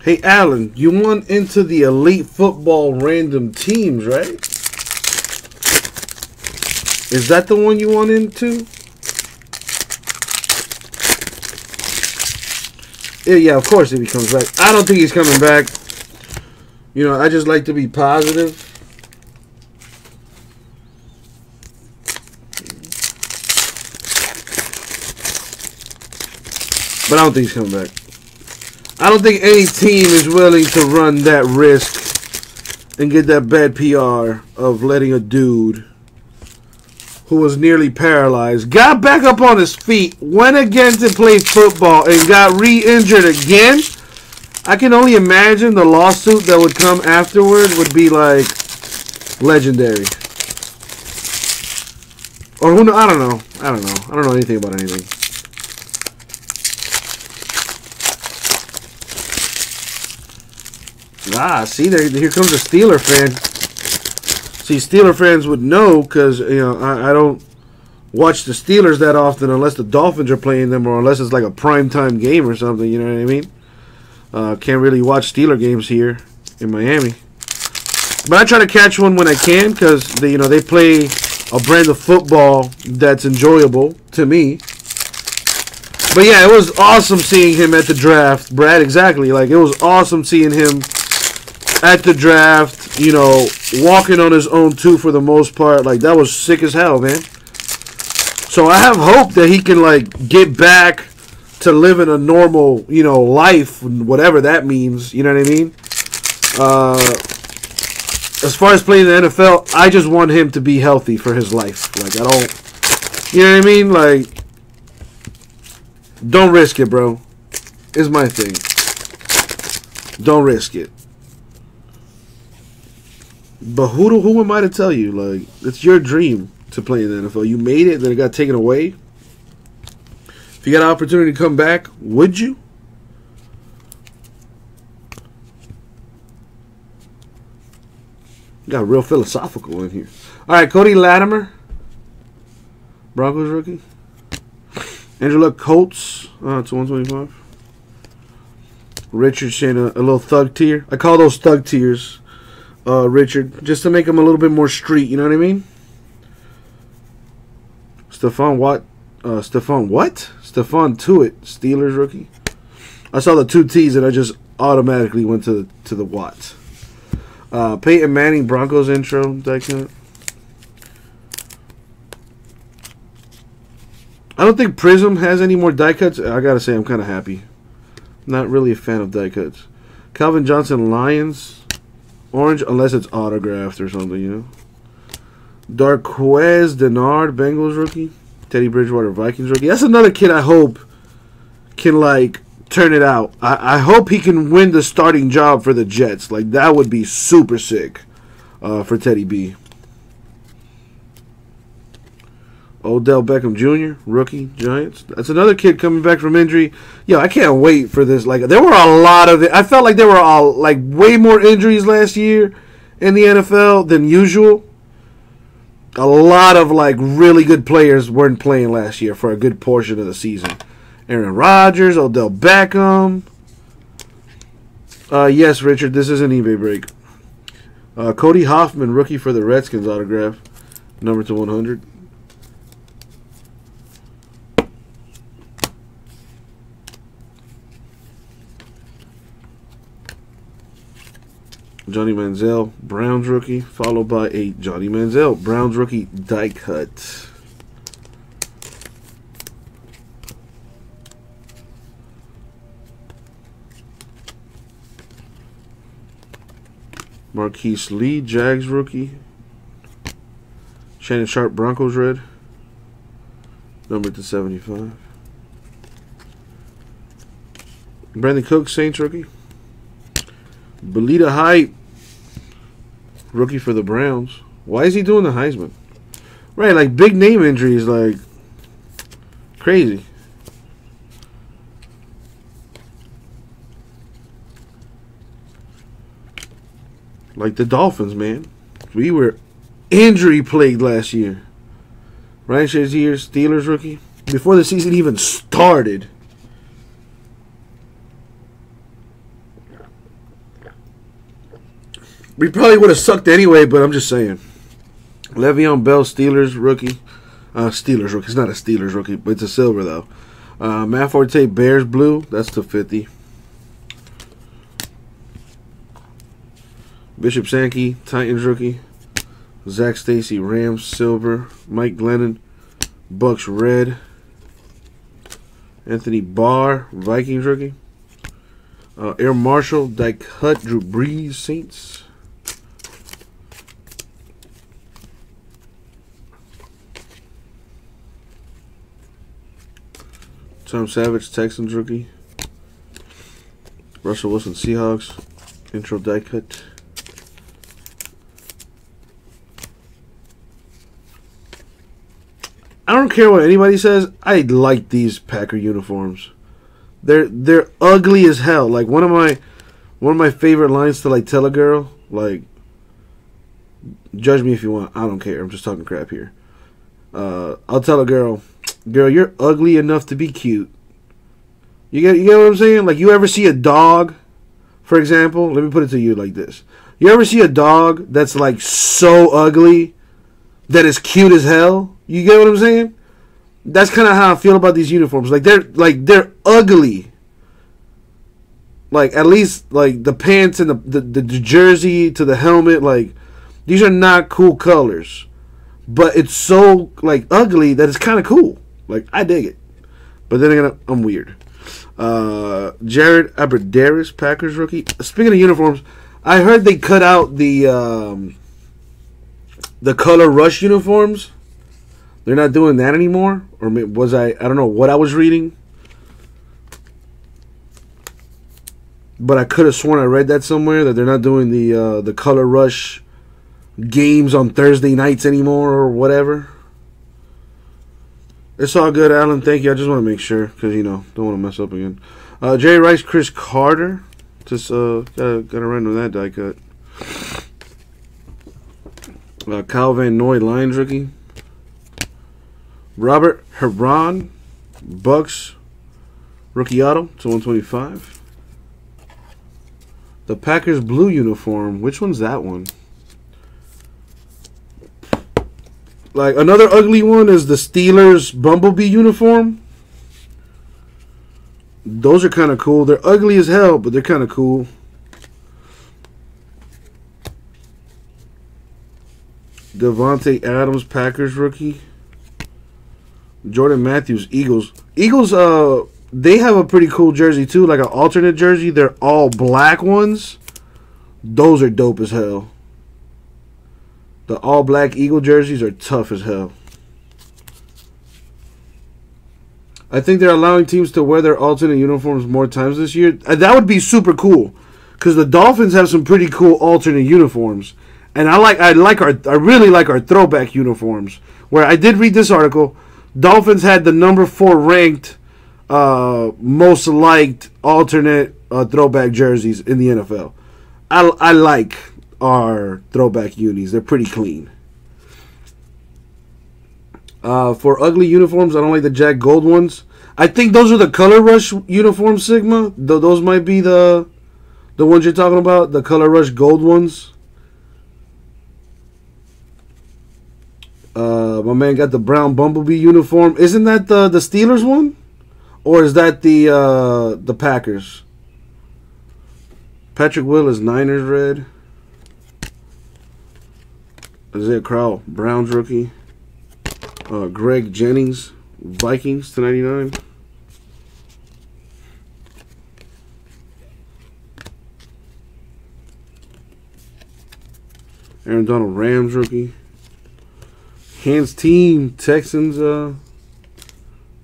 Hey, Alan, you want into the elite football random teams, right? Is that the one you want into? Yeah, yeah, of course if he comes back. I don't think he's coming back. You know, I just like to be positive. But I don't think he's coming back. I don't think any team is willing to run that risk and get that bad PR of letting a dude who was nearly paralyzed, got back up on his feet, went again to play football, and got re-injured again. I can only imagine the lawsuit that would come afterward would be like legendary. Or who? I don't know. I don't know. I don't know anything about anything. Ah, see, there, here comes a Steeler fan. See, Steeler fans would know because you know I, I, don't watch the Steelers that often unless the Dolphins are playing them or unless it's like a prime time game or something. You know what I mean? Uh, can't really watch Steeler games here in Miami, but I try to catch one when I can because you know they play a brand of football that's enjoyable to me. But yeah, it was awesome seeing him at the draft, Brad. Exactly, like it was awesome seeing him at the draft, you know, walking on his own too for the most part. Like that was sick as hell, man. So I have hope that he can like get back to living a normal, you know, life, whatever that means. You know what I mean? Uh, as far as playing the NFL, I just want him to be healthy for his life. Like I don't, you know what I mean? Like, don't risk it, bro. Is my thing. Don't risk it. But who who am I to tell you? Like, it's your dream to play in the NFL. You made it, then it got taken away. If you got an opportunity to come back, would you? Got real philosophical in here. All right, Cody Latimer, Broncos rookie. Andrew Luck, Colts, uh, it's 125. Richardson, a, a little thug tier. I call those thug tiers, uh, Richard, just to make him a little bit more street. You know what I mean? Stephon what? Uh, Stephon what? Stephon Tuitt, Steelers rookie. I saw the two T's and I just automatically went to the, to the Watt. Uh, Peyton Manning Broncos intro die I don't think Prizm has any more die cuts. I gotta say, I'm kind of happy. Not really a fan of die cuts. Calvin Johnson Lions orange, unless it's autographed or something, you know. Darqueze Dennard Bengals rookie. Teddy Bridgewater Vikings rookie. That's another kid I hope can like turn it out. I, I hope he can win the starting job for the Jets. Like that would be super sick uh, for Teddy B. Odell Beckham Jr., rookie Giants. That's another kid coming back from injury. Yo, I can't wait for this. Like there were a lot of. I felt like there were all like way more injuries last year in the NFL than usual. A lot of like really good players weren't playing last year for a good portion of the season. Aaron Rodgers, Odell Beckham. Uh, yes, Richard, this is an eBay break. Uh, Cody Hoffman, rookie for the Redskins autograph, number to 100. Johnny Manziel, Browns rookie, followed by a Johnny Manziel, Browns rookie die cut. Marquise Lee, Jags rookie. Shannon Sharpe, Broncos red. Number to 75. Brandon Cook, Saints rookie. Belita Hype, rookie for the Browns. Why is he doing the Heisman? Right, like big name injuries, like crazy. Like the Dolphins, man. We were injury plagued last year. Ryan Shazier, Steelers rookie. Before the season even started. We probably would have sucked anyway, but I'm just saying. Le'Veon Bell, Steelers rookie. Uh, Steelers rookie. It's not a Steelers rookie, but it's a silver, though. Uh, Matt Forte, Bears blue. That's to 50. Bishop Sankey, Titans rookie. Zac Stacy, Rams silver. Mike Glennon, Bucks red. Anthony Barr, Vikings rookie. Uh, Air Marshall, die cut, Drew Brees, Saints. Tom Savage, Texans rookie. Russell Wilson, Seahawks. Intro die cut. I don't care what anybody says. I like these Packer uniforms. They're they're ugly as hell. Like one of my one of my favorite lines to like tell a girl, like judge me if you want. I don't care. I'm just talking crap here. Uh, I'll tell a girl, girl, you're ugly enough to be cute. You get you get what I'm saying? Like you ever see a dog, for example? Let me put it to you like this. You ever see a dog that's like so ugly that is cute as hell? You get what I'm saying? That's kind of how I feel about these uniforms. Like they're like they're ugly. like at least like the pants and the, the, the, the jersey to the helmet, like these are not cool colors. But it's so like ugly that it's kind of cool. Like I dig it. But then again, I'm weird. Uh, Jared Abbrederis, Packers rookie. Speaking of uniforms, I heard they cut out the um, the color rush uniforms. They're not doing that anymore, or was I? I don't know what I was reading, but I could have sworn I read that somewhere that they're not doing the uh, the color rush games on Thursday nights anymore or whatever. It's all good, Alan. Thank you. I just want to make sure because you know don't want to mess up again. Uh, Jerry Rice, Cris Carter, just uh gotta gotta run with that die cut. Uh, Kyle Van Noy, Lions rookie. Robert Herron, Bucks, rookie auto to 125. The Packers blue uniform. Which one's that one? Like another ugly one is the Steelers Bumblebee uniform. Those are kind of cool. They're ugly as hell, but they're kind of cool. Davante Adams Packers rookie. Jordan Matthews Eagles. Eagles uh they have a pretty cool jersey too, like an alternate jersey. They're all black ones. Those are dope as hell. The all black Eagle jerseys are tough as hell. I think they're allowing teams to wear their alternate uniforms more times this year. Uh, that would be super cool, because the Dolphins have some pretty cool alternate uniforms, and I like I like our I really like our throwback uniforms. Where I did read this article, Dolphins had the number four ranked uh, most liked alternate uh, throwback jerseys in the NFL. I I like are throwback unis. They're pretty clean. Uh, for ugly uniforms, I don't like the Jack Gold ones. I think those are the Color Rush uniform Sigma. Th- those might be the the ones you're talking about, the Color Rush Gold ones. Uh, my man got the brown Bumblebee uniform. Isn't that the the Steelers one, or is that the uh, the Packers? Patrick Willis Niners red. Isaiah Crowell, Browns rookie. Uh, Greg Jennings, Vikings to 99. Aaron Donald, Rams rookie. Hands Team, Texans uh,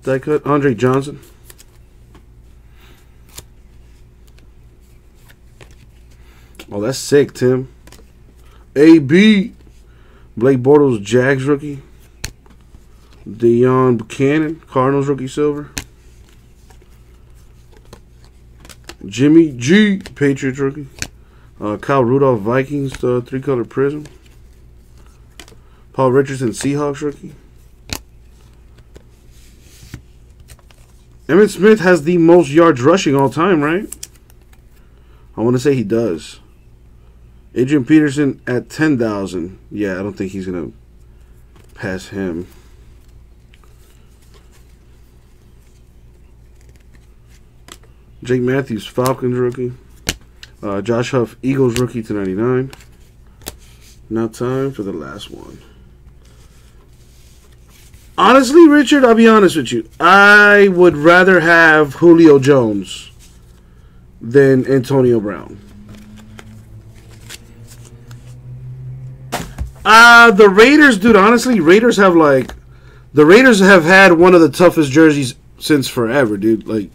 die cut. Andre Johnson. Oh, that's sick, Tim. AB Blake Bortles, Jags rookie. Deone Bucannon, Cardinals rookie silver. Jimmy G, Patriots rookie. Uh, Kyle Rudolph, Vikings, uh, three color Prizm. Paul Richardson, Seahawks rookie. Emmitt Smith has the most yards rushing all time, right? I want to say he does. Adrian Peterson at 10,000. Yeah, I don't think he's going to pass him. Jake Matthews, Falcons rookie. Uh, Josh Huff, Eagles rookie to 99. Now time for the last one. Honestly, Richard, I'll be honest with you. I would rather have Julio Jones than Antonio Brown. Uh, the Raiders, dude, honestly, Raiders have like the Raiders have had one of the toughest jerseys since forever, dude. Like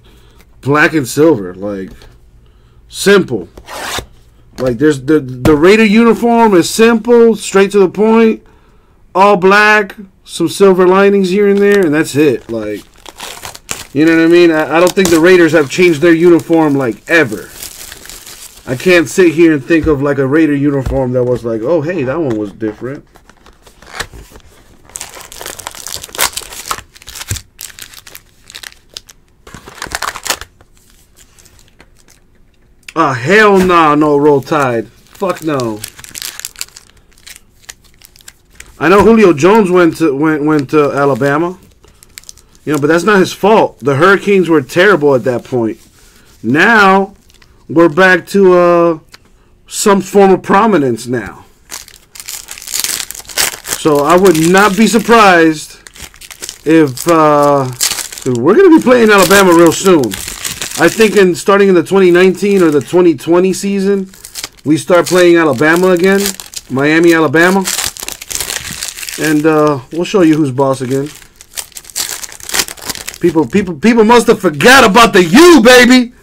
black and silver, like simple. Like there's the the Raider uniform is simple, straight to the point, all black, some silver linings here and there, and that's it. Like you know what I mean? I, I don't think the Raiders have changed their uniform like ever. I can't sit here and think of like a Raider uniform that was like, oh hey, that one was different. Ah, oh, hell nah, no roll tide. Fuck no. I know Julio Jones went to went went to Alabama. You know, but that's not his fault. The Hurricanes were terrible at that point. Now we're back to uh, some form of prominence now. So I would not be surprised if uh, we're going to be playing Alabama real soon. I think in starting in the 2019 or the 2020 season, we start playing Alabama again, Miami, Alabama, and uh, we'll show you who's boss again. People, people, people must have forgot about the U, baby.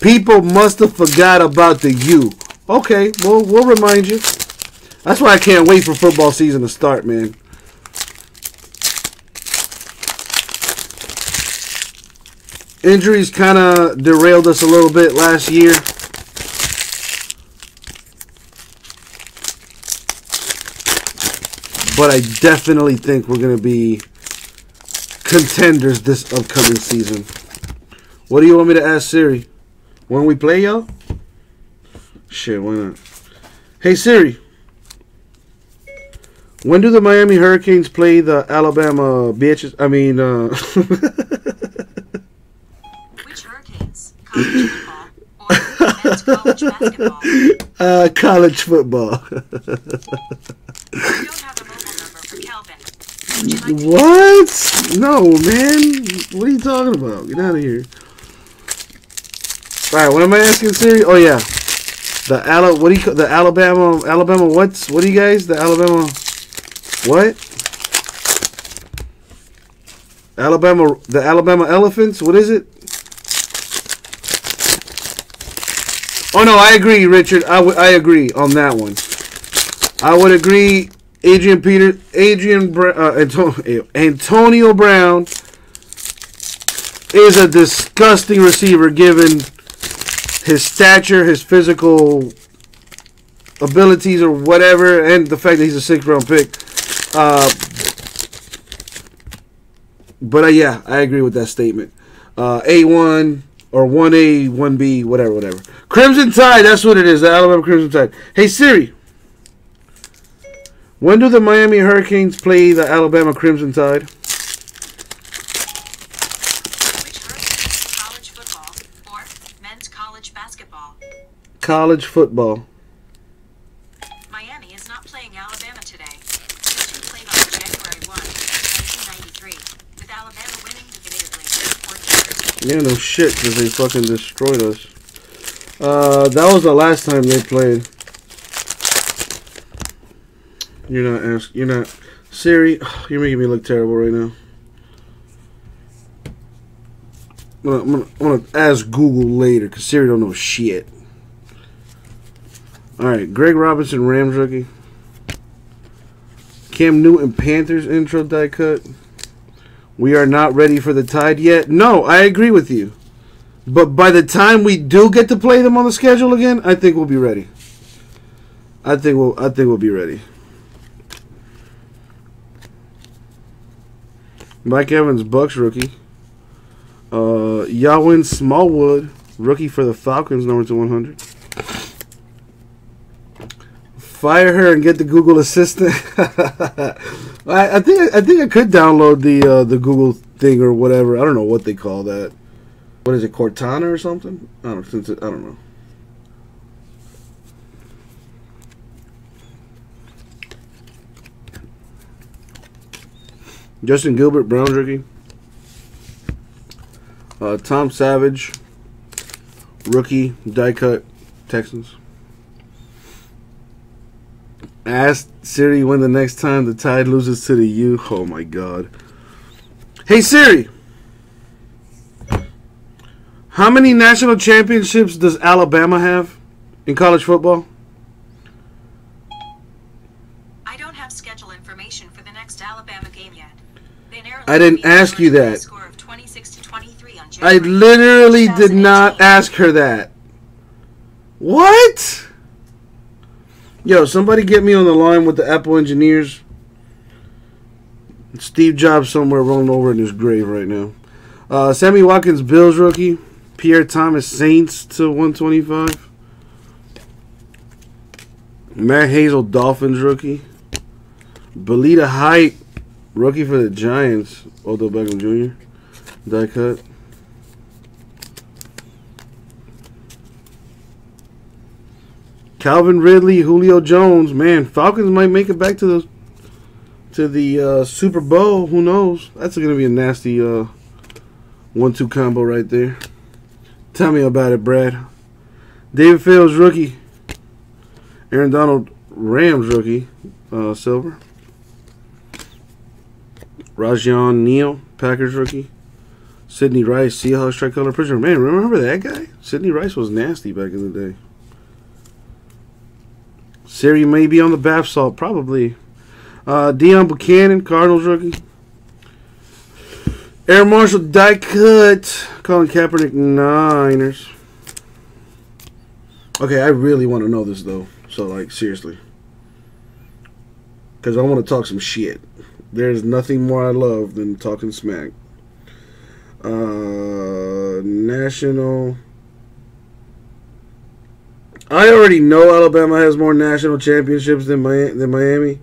People must have forgot about the U. Okay, well, we'll remind you. That's why I can't wait for football season to start, man. Injuries kind of derailed us a little bit last year. But I definitely think we're going to be contenders this upcoming season. What do you want me to ask Siri? When we play, y'all? Shit, why not? Hey, Siri. When do the Miami Hurricanes play the Alabama bitches? I mean, uh... Which Hurricanes? College football college basketball? uh, college football. We don't have a mobile number for Calvin. Would you like what? No, man. What are you talking about? Get out of here. All right, what am I asking Siri? Oh yeah, the Ala. What do you the Alabama? Alabama. What's what do you guys? The Alabama. What? Alabama. The Alabama Elephants. What is it? Oh no, I agree, Richard. I I agree on that one. I would agree. Adrian Peter, Adrian uh, Antonio Brown is a disgusting receiver given his stature, his physical abilities, or whatever, and the fact that he's a sixth round pick. Uh, but uh, yeah, I agree with that statement. Uh, A1 or 1A, 1B, whatever, whatever. Crimson Tide, that's what it is, the Alabama Crimson Tide. Hey Siri, when do the Miami Hurricanes play the Alabama Crimson Tide? Which Hurricanes? College football or men's college basketball? College football. Miami is not playing Alabama today. The two played on January 1, 1993, with Alabama winning definitively Yeah, no shit, because they fucking destroyed us. Uh, that was the last time they played. You're not ask. You're not. Siri, you're making me look terrible right now. I'm gonna, I'm gonna, I'm gonna ask Google later, because Siri don't know shit. Alright, Greg Robinson, Rams rookie. Cam Newton, Panthers intro die cut. We are not ready for the Tide yet. No, I agree with you. But by the time we do get to play them on the schedule again, I think we'll be ready. I think we'll I think we'll be ready. Mike Evans, Bucks rookie. Uh Yawin Smallwood, rookie for the Falcons, number to 100. Fire her and get the Google Assistant. I, I think I think I could download the uh, the Google thing or whatever. I don't know what they call that. What is it, Cortana or something? I don't since it, I don't know. Justin Gilbert, Brown rookie. Uh, Tom Savage, rookie, die cut, Texans. Ask Siri when the next time the Tide loses to the U. Oh my God. Hey Siri. How many national championships does Alabama have in college football? I don't have schedule information for the next Alabama game yet. I didn't ask you Georgia by a that. Score of 26 to 23 on I literally did not ask her that. What? Yo, somebody get me on the line with the Apple engineers. Steve Jobs somewhere rolling over in his grave right now. Uh, Sammy Watkins, Bills rookie. Pierre Thomas, Saints to 125. Matt Hazel, Dolphins rookie. Belita Height, rookie for the Giants. Odell Beckham Jr. Die cut. Calvin Ridley, Julio Jones. Man, Falcons might make it back to the to the uh, Super Bowl. Who knows? That's going to be a nasty uh, one-two combo right there. Tell me about it, Brad. David Fields, rookie. Aaron Donald, Rams rookie, uh, silver. Rajion Neal, Packers rookie. Sidney Rice, Seahawks tricolor prisoner. Man, remember that guy? Sidney Rice was nasty back in the day. Siri may be on the bath salt, probably. Uh, Deone Bucannon, Cardinals rookie. Air Marshal die cut. Colin Kaepernick, Niners. Okay, I really want to know this though. So like seriously, because I want to talk some shit. There's nothing more I love than talking smack. Uh, national. I already know Alabama has more national championships than Miami, than Miami,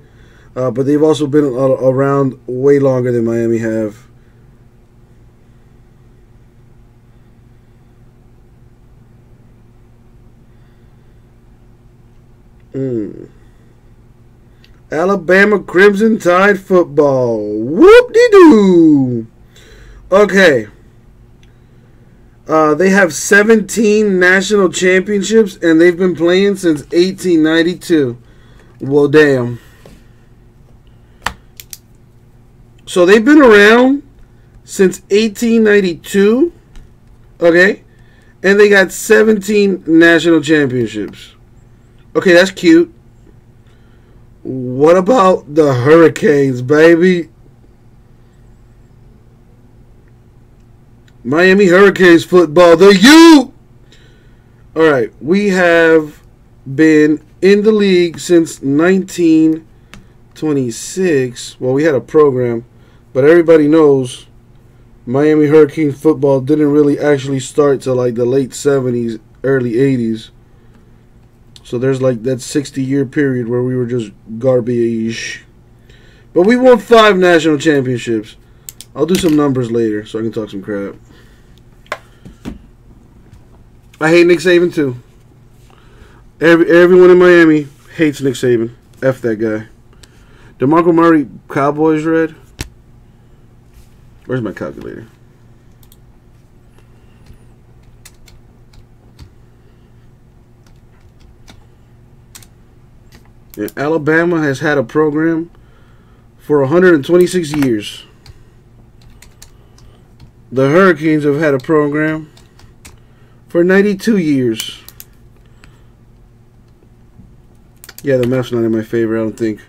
uh, but they've also been around way longer than Miami have. Mm. Alabama Crimson Tide football. Whoop de doo. Okay. Uh, they have 17 national championships and they've been playing since 1892. Well, damn. So they've been around since 1892. Okay. And they got 17 national championships. Okay, that's cute. What about the Hurricanes, baby? Miami Hurricanes football. The U. All right, we have been in the league since 1926. Well, we had a program, but everybody knows Miami Hurricane football didn't really actually start till like the late 70s, early 80s. So there's like that 60 year period where we were just garbage. But we won five national championships. I'll do some numbers later so I can talk some crap. I hate Nick Saban too. Every everyone in Miami hates Nick Saban. F that guy. DeMarco Murray, Cowboys red. Where's my calculator? And Alabama has had a program for 126 years. The Hurricanes have had a program for 92 years. Yeah, the math's not in my favor, I don't think.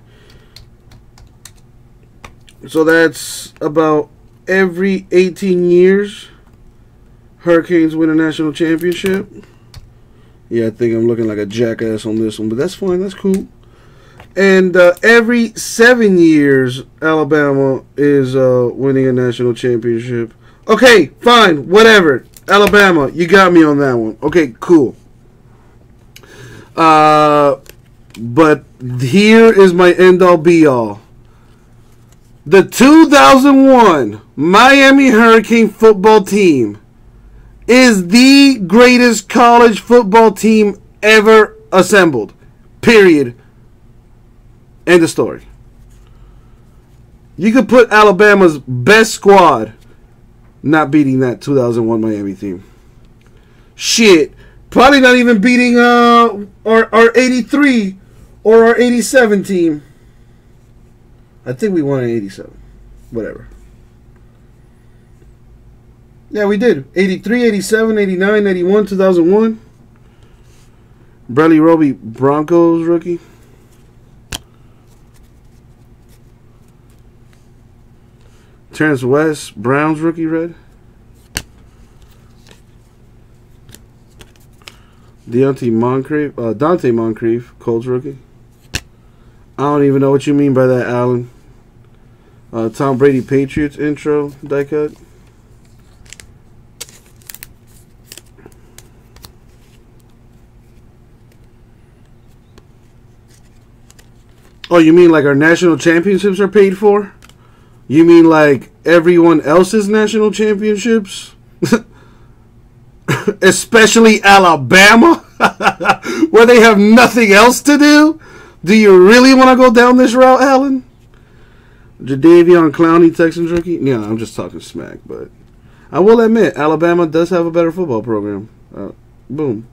So that's about every 18 years, Hurricanes win a national championship. Yeah, I think I'm looking like a jackass on this one, but that's fine. That's cool. And uh, every seven years, Alabama is uh, winning a national championship. Okay, fine, whatever. Alabama, you got me on that one. Okay, cool. Uh, but here is my end all be all. The 2001 Miami Hurricane football team is the greatest college football team ever assembled. Period End of story. You could put Alabama's best squad not beating that 2001 Miami team. Shit. Probably not even beating uh, our, our 83 or our 87 team. I think we won in 87. Whatever. Yeah, we did. 83, 87, 89, 81, 2001. Bradley Roby, Broncos rookie. Terrance West, Browns rookie red. Deontay Moncrief, uh, Donte Moncrief, Colts rookie. I don't even know what you mean by that, Alan. Uh, Tom Brady Patriots intro die cut. Oh, you mean like our national championships are paid for? You mean like everyone else's national championships? Especially Alabama? Where they have nothing else to do? Do you really want to go down this route, Alan? Jadeveon Clowney, Texans rookie? Yeah, I'm just talking smack, but I will admit, Alabama does have a better football program. Uh, boom.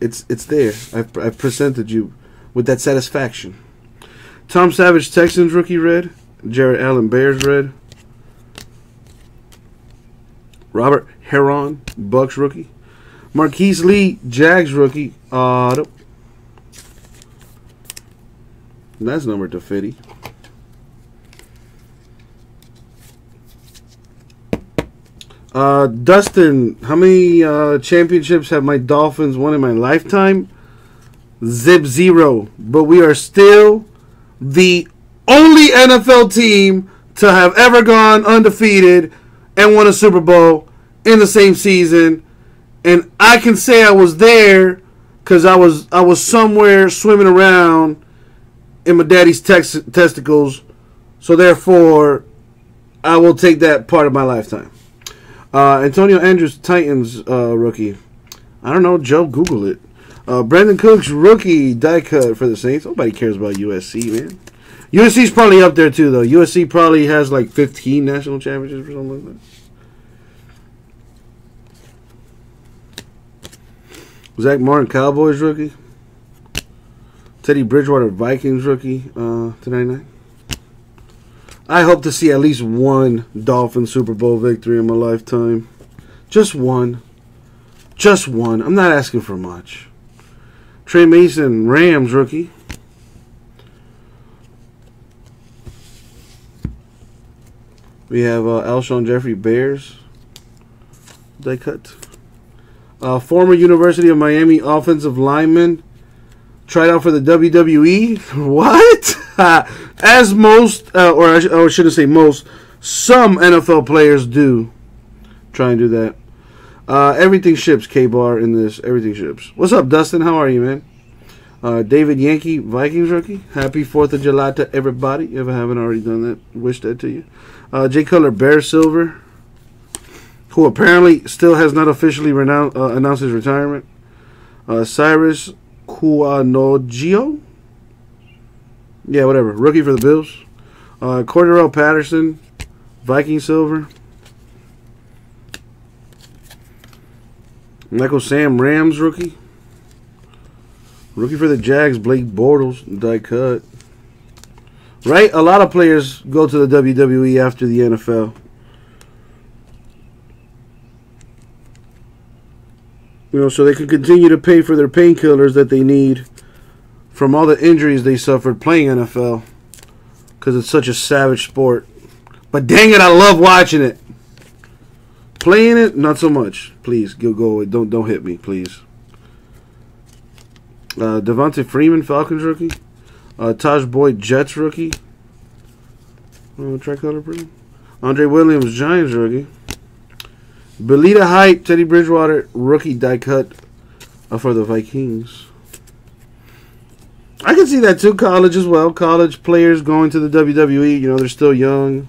It's it's there. I've, I've presented you with that satisfaction. Tom Savage, Texans rookie red. Jared Allen, Bears red. Robert Herron, Bucks rookie. Marquise Lee, Jags rookie. Auto. That's number to 50. Uh, Dustin, how many uh, championships have my Dolphins won in my lifetime? Zip zero. But we are still the only NFL team to have ever gone undefeated and won a Super Bowl in the same season. And I can say I was there because I was I was somewhere swimming around in my daddy's tex- testicles. So therefore, I will take that part of my lifetime. Uh, Antonio Andrews, Titans uh, rookie. I don't know, Joe. Google it. Uh, Brandin Cooks rookie die cut for the Saints. Nobody cares about USC, man. USC's probably up there too, though. USC probably has like 15 national championships or something like that. Zack Martin, Cowboys rookie. Teddy Bridgewater, Vikings rookie, uh, to 99. I hope to see at least one Dolphin Super Bowl victory in my lifetime. Just one. Just one. I'm not asking for much. Tre Mason, Rams rookie. We have uh, Alshon Jeffery, Bears. Die cut. Uh, former University of Miami offensive lineman. Tried out for the WWE. What? As most, uh, or I, sh- I shouldn't say most, some NFL players do try and do that. Uh, everything ships, K Bar, in this. Everything ships. What's up, Dustin? How are you, man? Uh, David Yankee, Vikings rookie. Happy 4th of July to everybody. If I haven't already done that, wish that to you. Uh, Jay Cutler, Bear Silver, who apparently still has not officially renoun- uh, announced his retirement. Uh, Cyrus Kouandjio. Yeah, whatever. Rookie for the Bills. Uh, Cordarrelle Patterson, Viking Silver. Michael Sam Rams rookie. Rookie for the Jags, Blake Bortles, die cut. Right? A lot of players go to the WWE after the NFL. You know, so they can continue to pay for their painkillers that they need from all the injuries they suffered playing NFL. Because it's such a savage sport. But dang it, I love watching it. Playing it, not so much. Please, go go away. Don't don't hit me, please. Uh, Devonta Freeman, Falcons rookie. Uh, Tajh Boyd, Jets rookie. Oh, tricolor pretty. Andre Williams, Giants rookie. Belita Hype, Teddy Bridgewater, rookie die cut uh, for the Vikings. I can see that too. College as well. College players going to the WWE. You know, they're still young.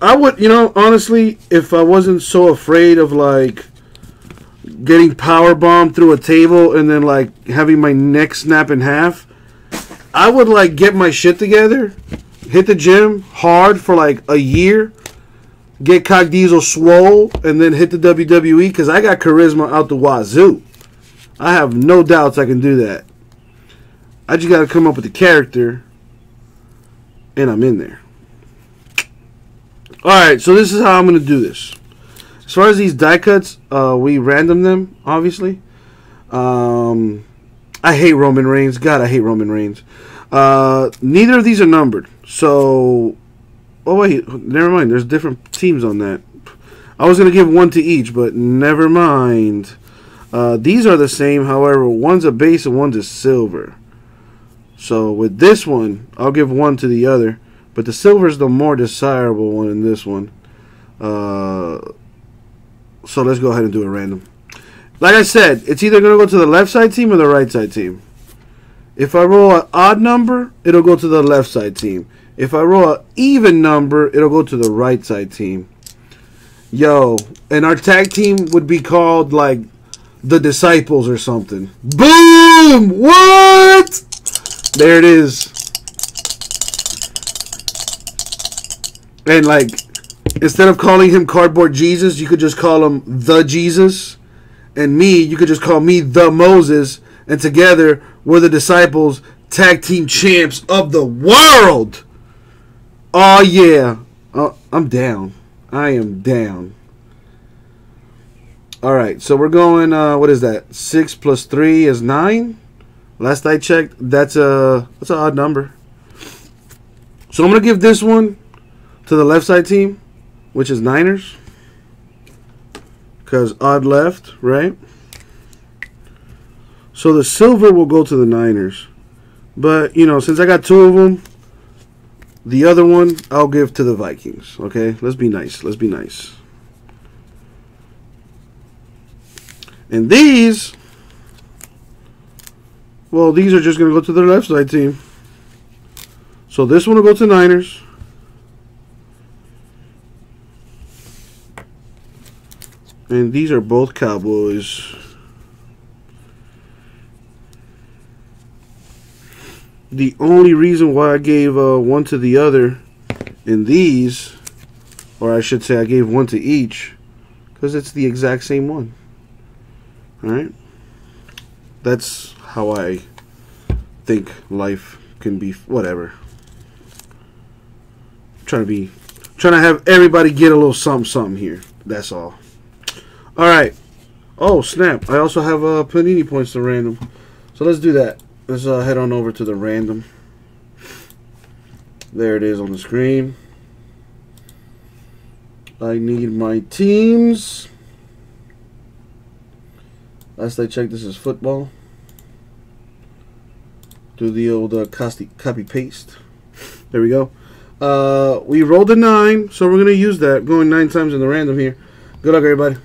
I would, you know, honestly, if I wasn't so afraid of like getting power bombed through a table and then like having my neck snap in half, I would like get my shit together, hit the gym hard for like a year, get cock diesel swole, and then hit the WWE because I got charisma out the wazoo. I have no doubts I can do that. I just got to come up with the character, and I'm in there. All right, so this is how I'm going to do this. As far as these die cuts, uh, we random them, obviously. Um, I hate Roman Reigns. God, I hate Roman Reigns. Uh, neither of these are numbered. So, oh wait, never mind. There's different teams on that. I was gonna give one to each, but never mind. Uh, these are the same. However, one's a base and one's a silver. So with this one, I'll give one to the other, but the silver is the more desirable one in this one. Uh, so let's go ahead and do it random. Like I said, it's either going to go to the left side team or the right side team. If I roll an odd number, it'll go to the left side team. If I roll an even number, it'll go to the right side team. Yo, and our tag team would be called like the disciples or something. Boom! What? There it is. And like, instead of calling him Cardboard Jesus, you could just call him the Jesus. And me, you could just call me the Moses. And together, we're the disciples, tag team champs of the world. Oh yeah, uh, I'm down. I am down. All right, so we're going. Uh, what is that? Six plus three is nine. Last I checked, that's a that's an odd number. So I'm gonna give this one to the left side team, which is Niners, because odd left, right? So the silver will go to the Niners, but you know since I got two of them, the other one I'll give to the Vikings. Okay, let's be nice. Let's be nice. And these, well, these are just going to go to the left side team. So this one will go to Niners. And these are both Cowboys. The only reason why I gave uh, one to the other in these, or I should say I gave one to each, because it's the exact same one. Alright? That's how I think life can be. Whatever. I'm trying to be. Trying to have everybody get a little something, something here. That's all. Alright. Oh, snap. I also have uh, Panini points to random. So let's do that. Let's uh, head on over to the random. There it is on the screen. I need my teams. Last I checked, this is football. Do the old uh, copy paste. There we go. Uh, we rolled a nine, so we're going to use that. Going nine times in the random here. Good luck, everybody.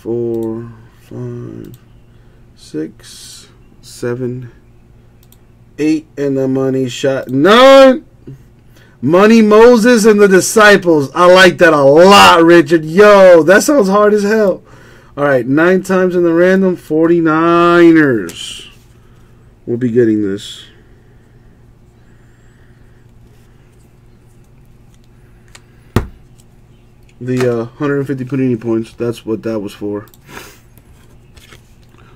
Four, five, six, seven, eight, and the money shot. Nine! Money Moses and the disciples. I like that a lot, Richard. Yo, that sounds hard as hell. All right, nine times in the random, 49ers. We'll be getting this. The uh, 150 Panini points, that's what that was for.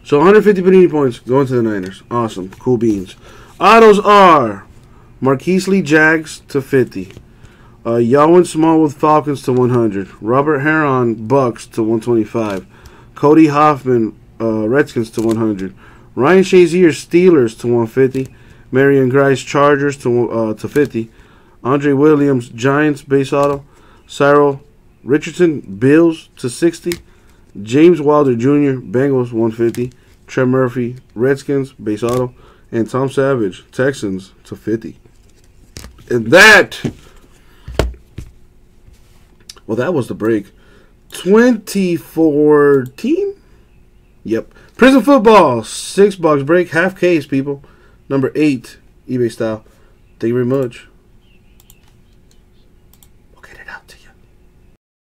So 150 Panini points going to the Niners. Awesome. Cool beans. Autos are Marquise Lee Jags to 50. Uh, Smallwood Falcons to 100. Robert Herron Bucks to 125. Cody Hoffman uh, Redskins to 100. Ryan Shazier Steelers to 150. Marion Grice Chargers to uh, to 50. Andre Williams Giants base auto. Cyril Richardson Bills to 60. James Wilder Jr. Bengals 150. Trent Murphy Redskins base auto. And Tom Savage Texans to 50. And that, well, that was the break. 2014? Yep. Prizm football, six bucks break, half case, people. Number eight, eBay style. Thank you very much.